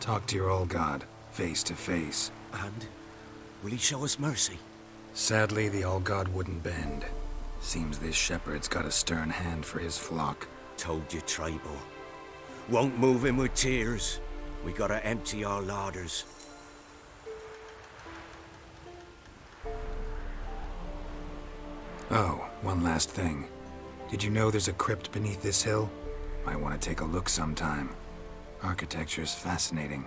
Talk to your old god, face to face. And? Will he show us mercy? Sadly, the All God wouldn't bend. Seems this shepherd's got a stern hand for his flock. Told you, Tribal. Won't move him with tears. We gotta empty our larders. Oh, one last thing. Did you know there's a crypt beneath this hill? Might want to take a look sometime. Architecture's fascinating.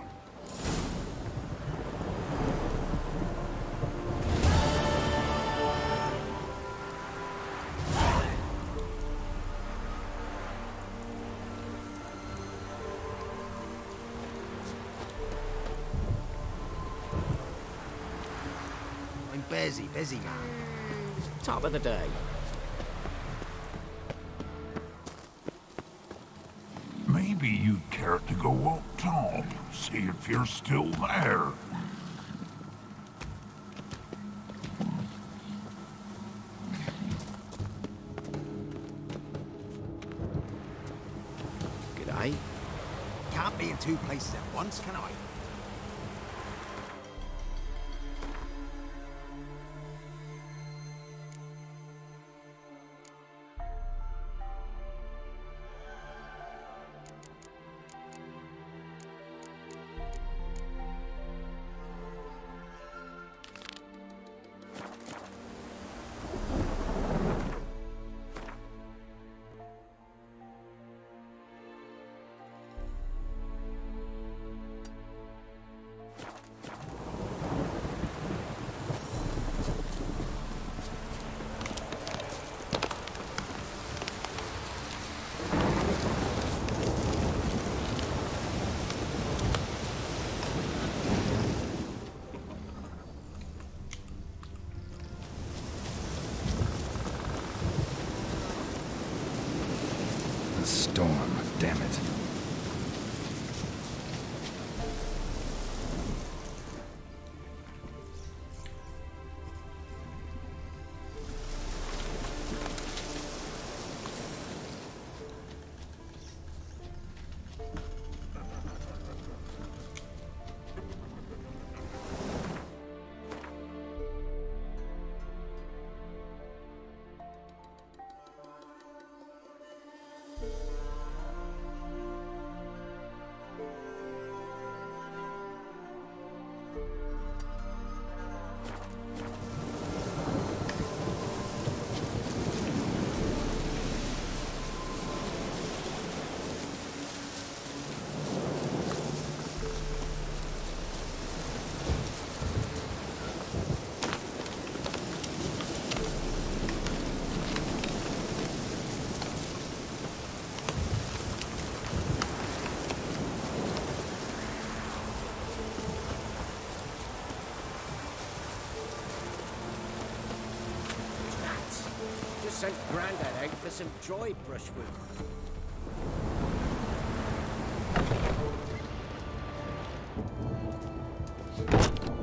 Sent Grandad out for some dry brushwood.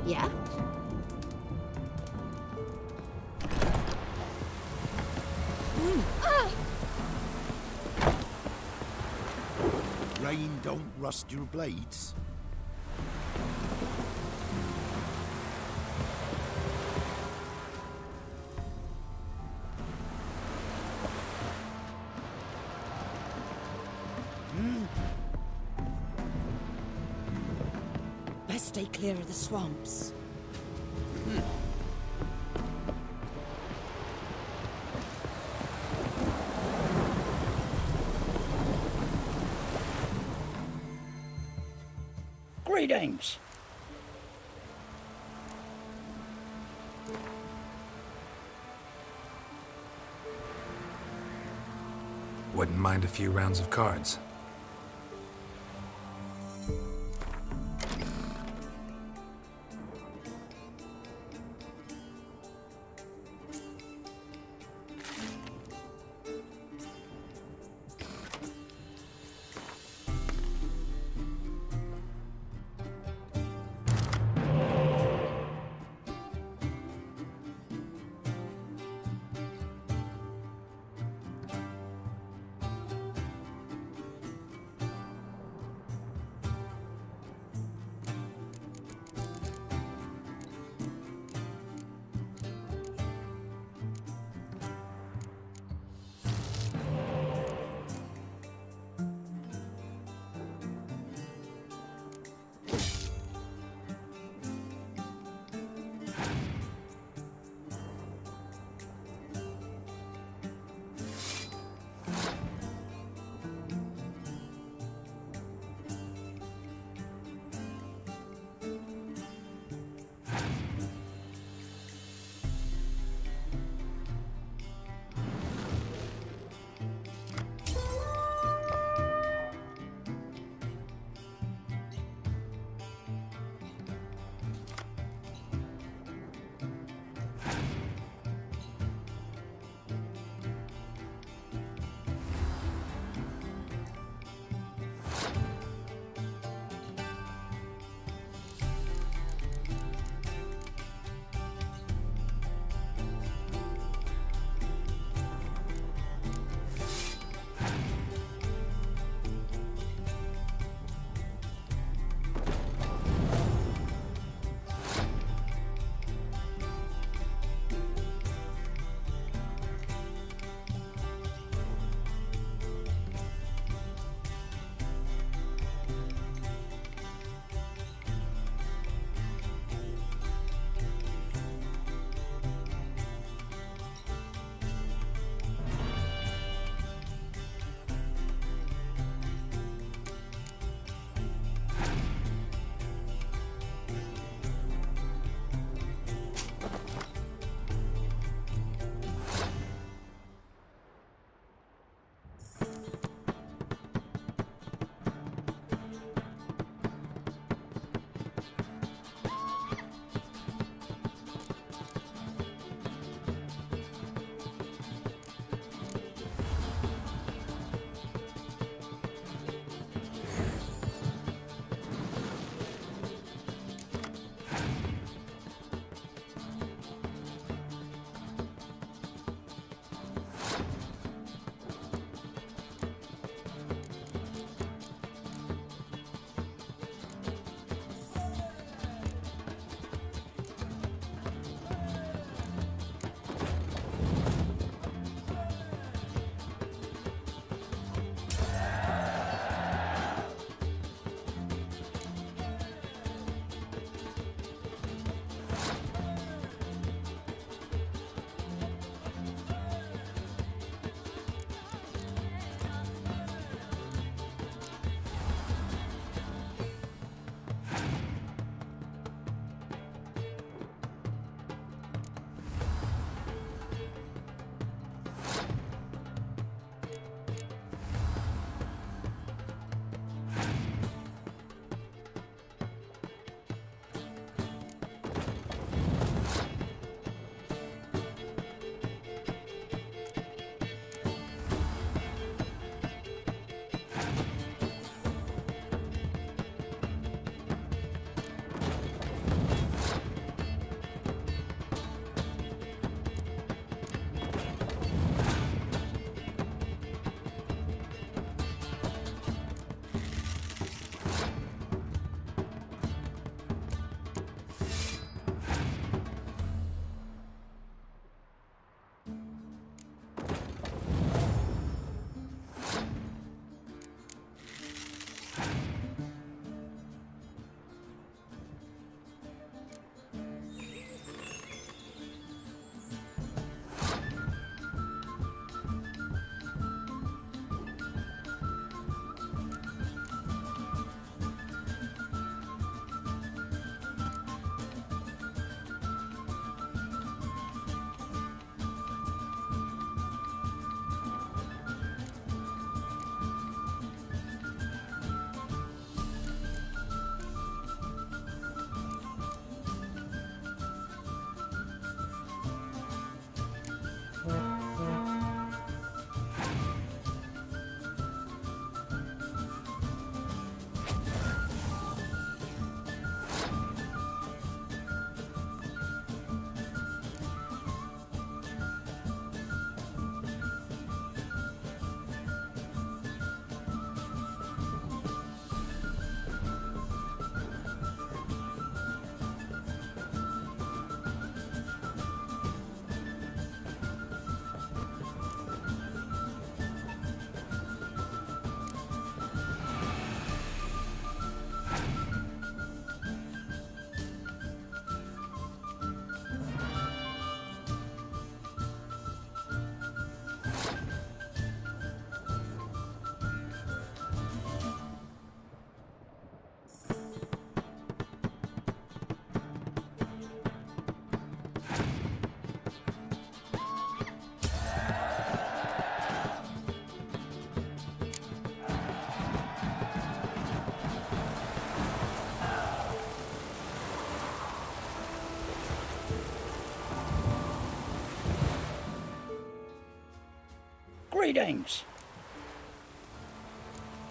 Yeah? Rain don't rust your blades. Clear of the swamps. Hmm. Greetings. Wouldn't mind a few rounds of cards.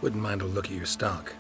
Wouldn't mind a look at your stock.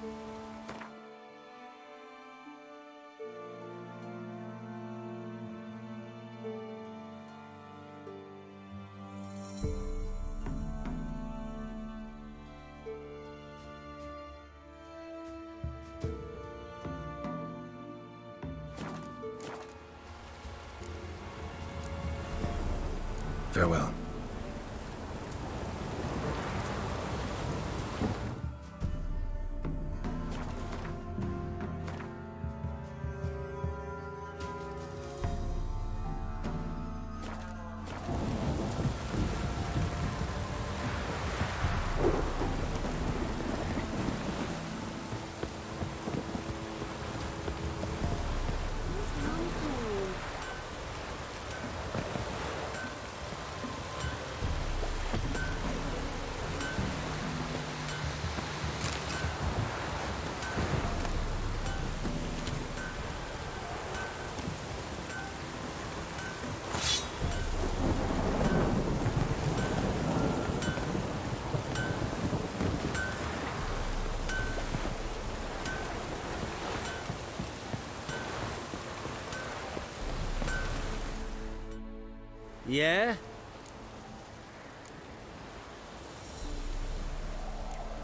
Yeah?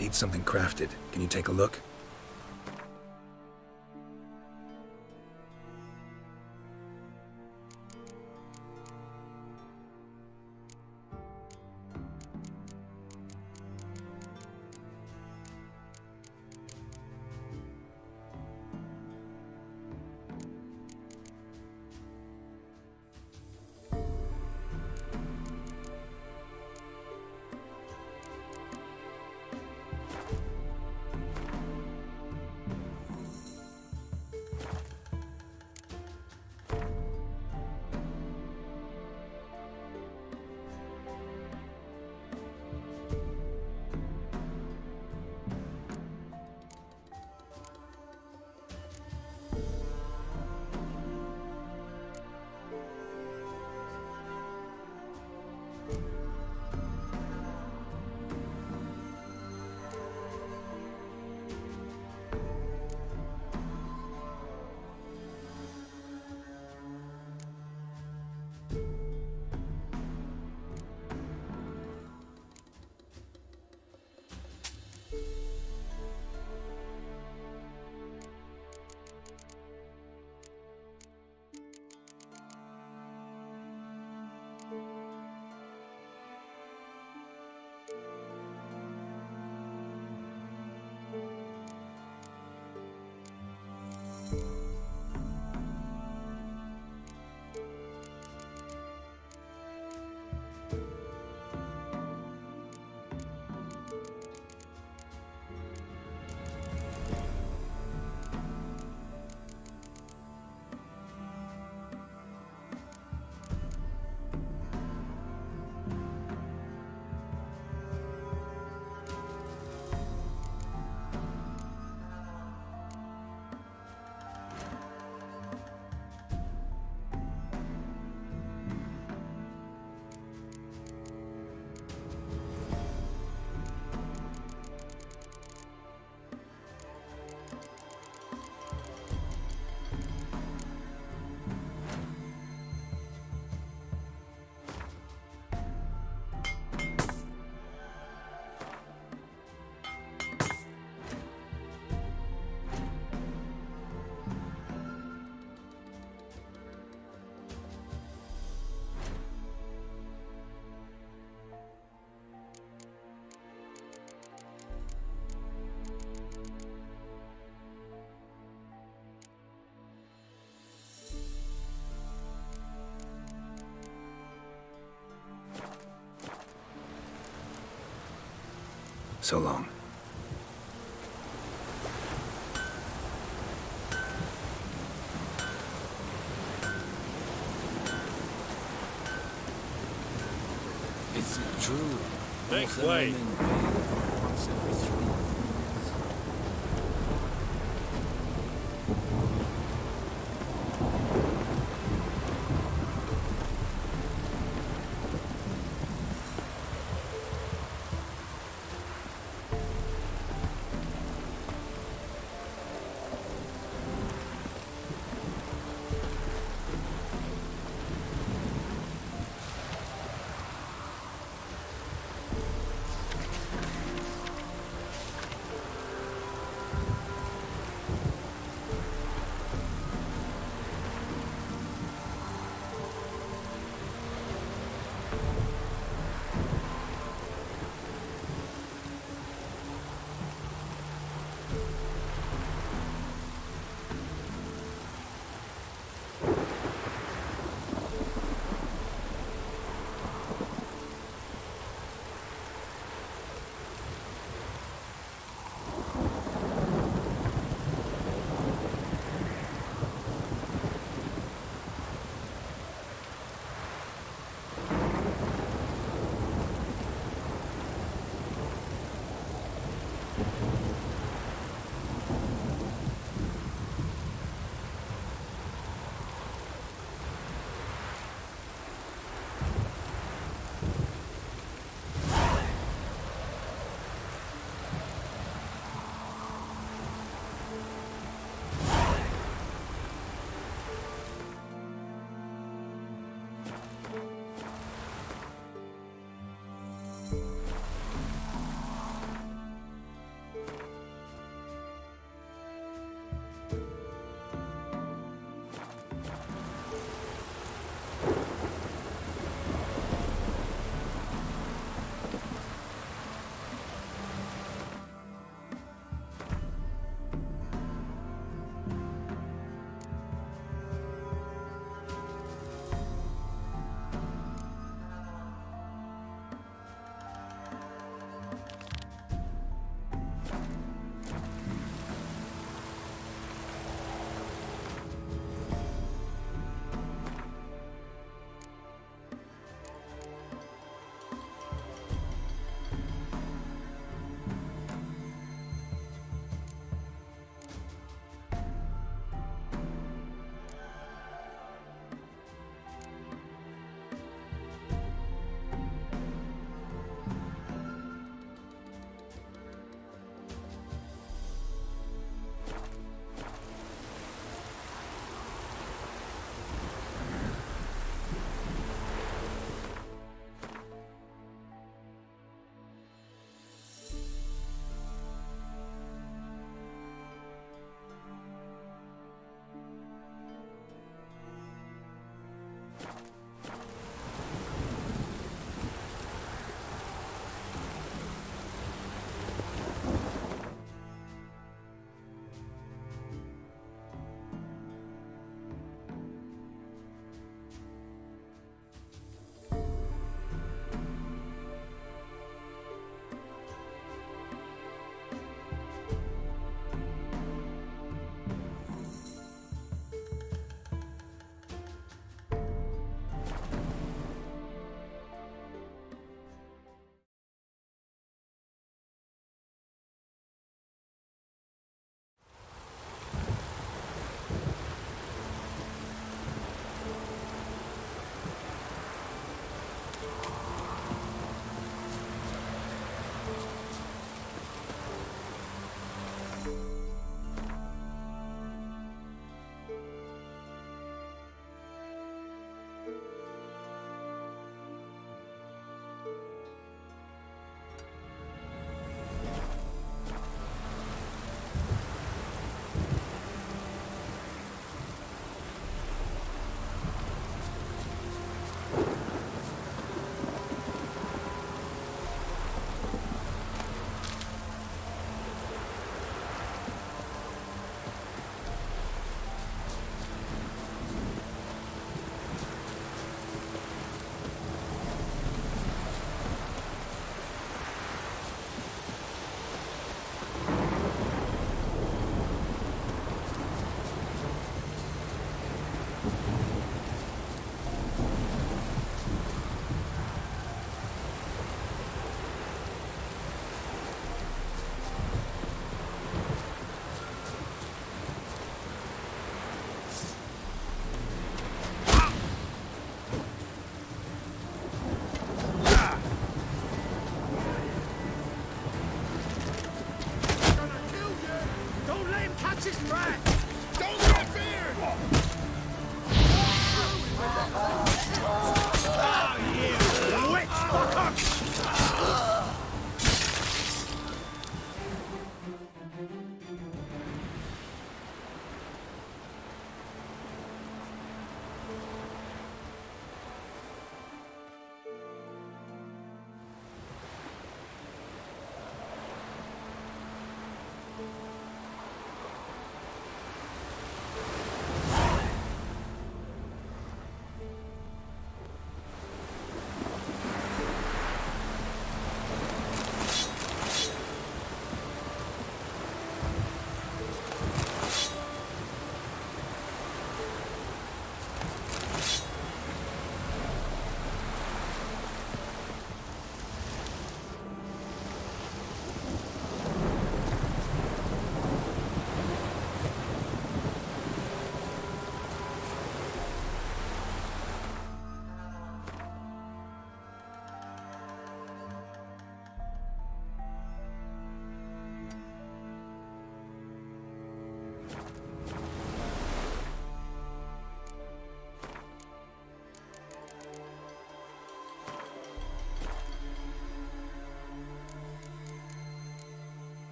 Need something crafted. Can you take a look? So long. Is it true? Make All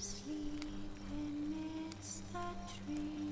sleep amidst the trees.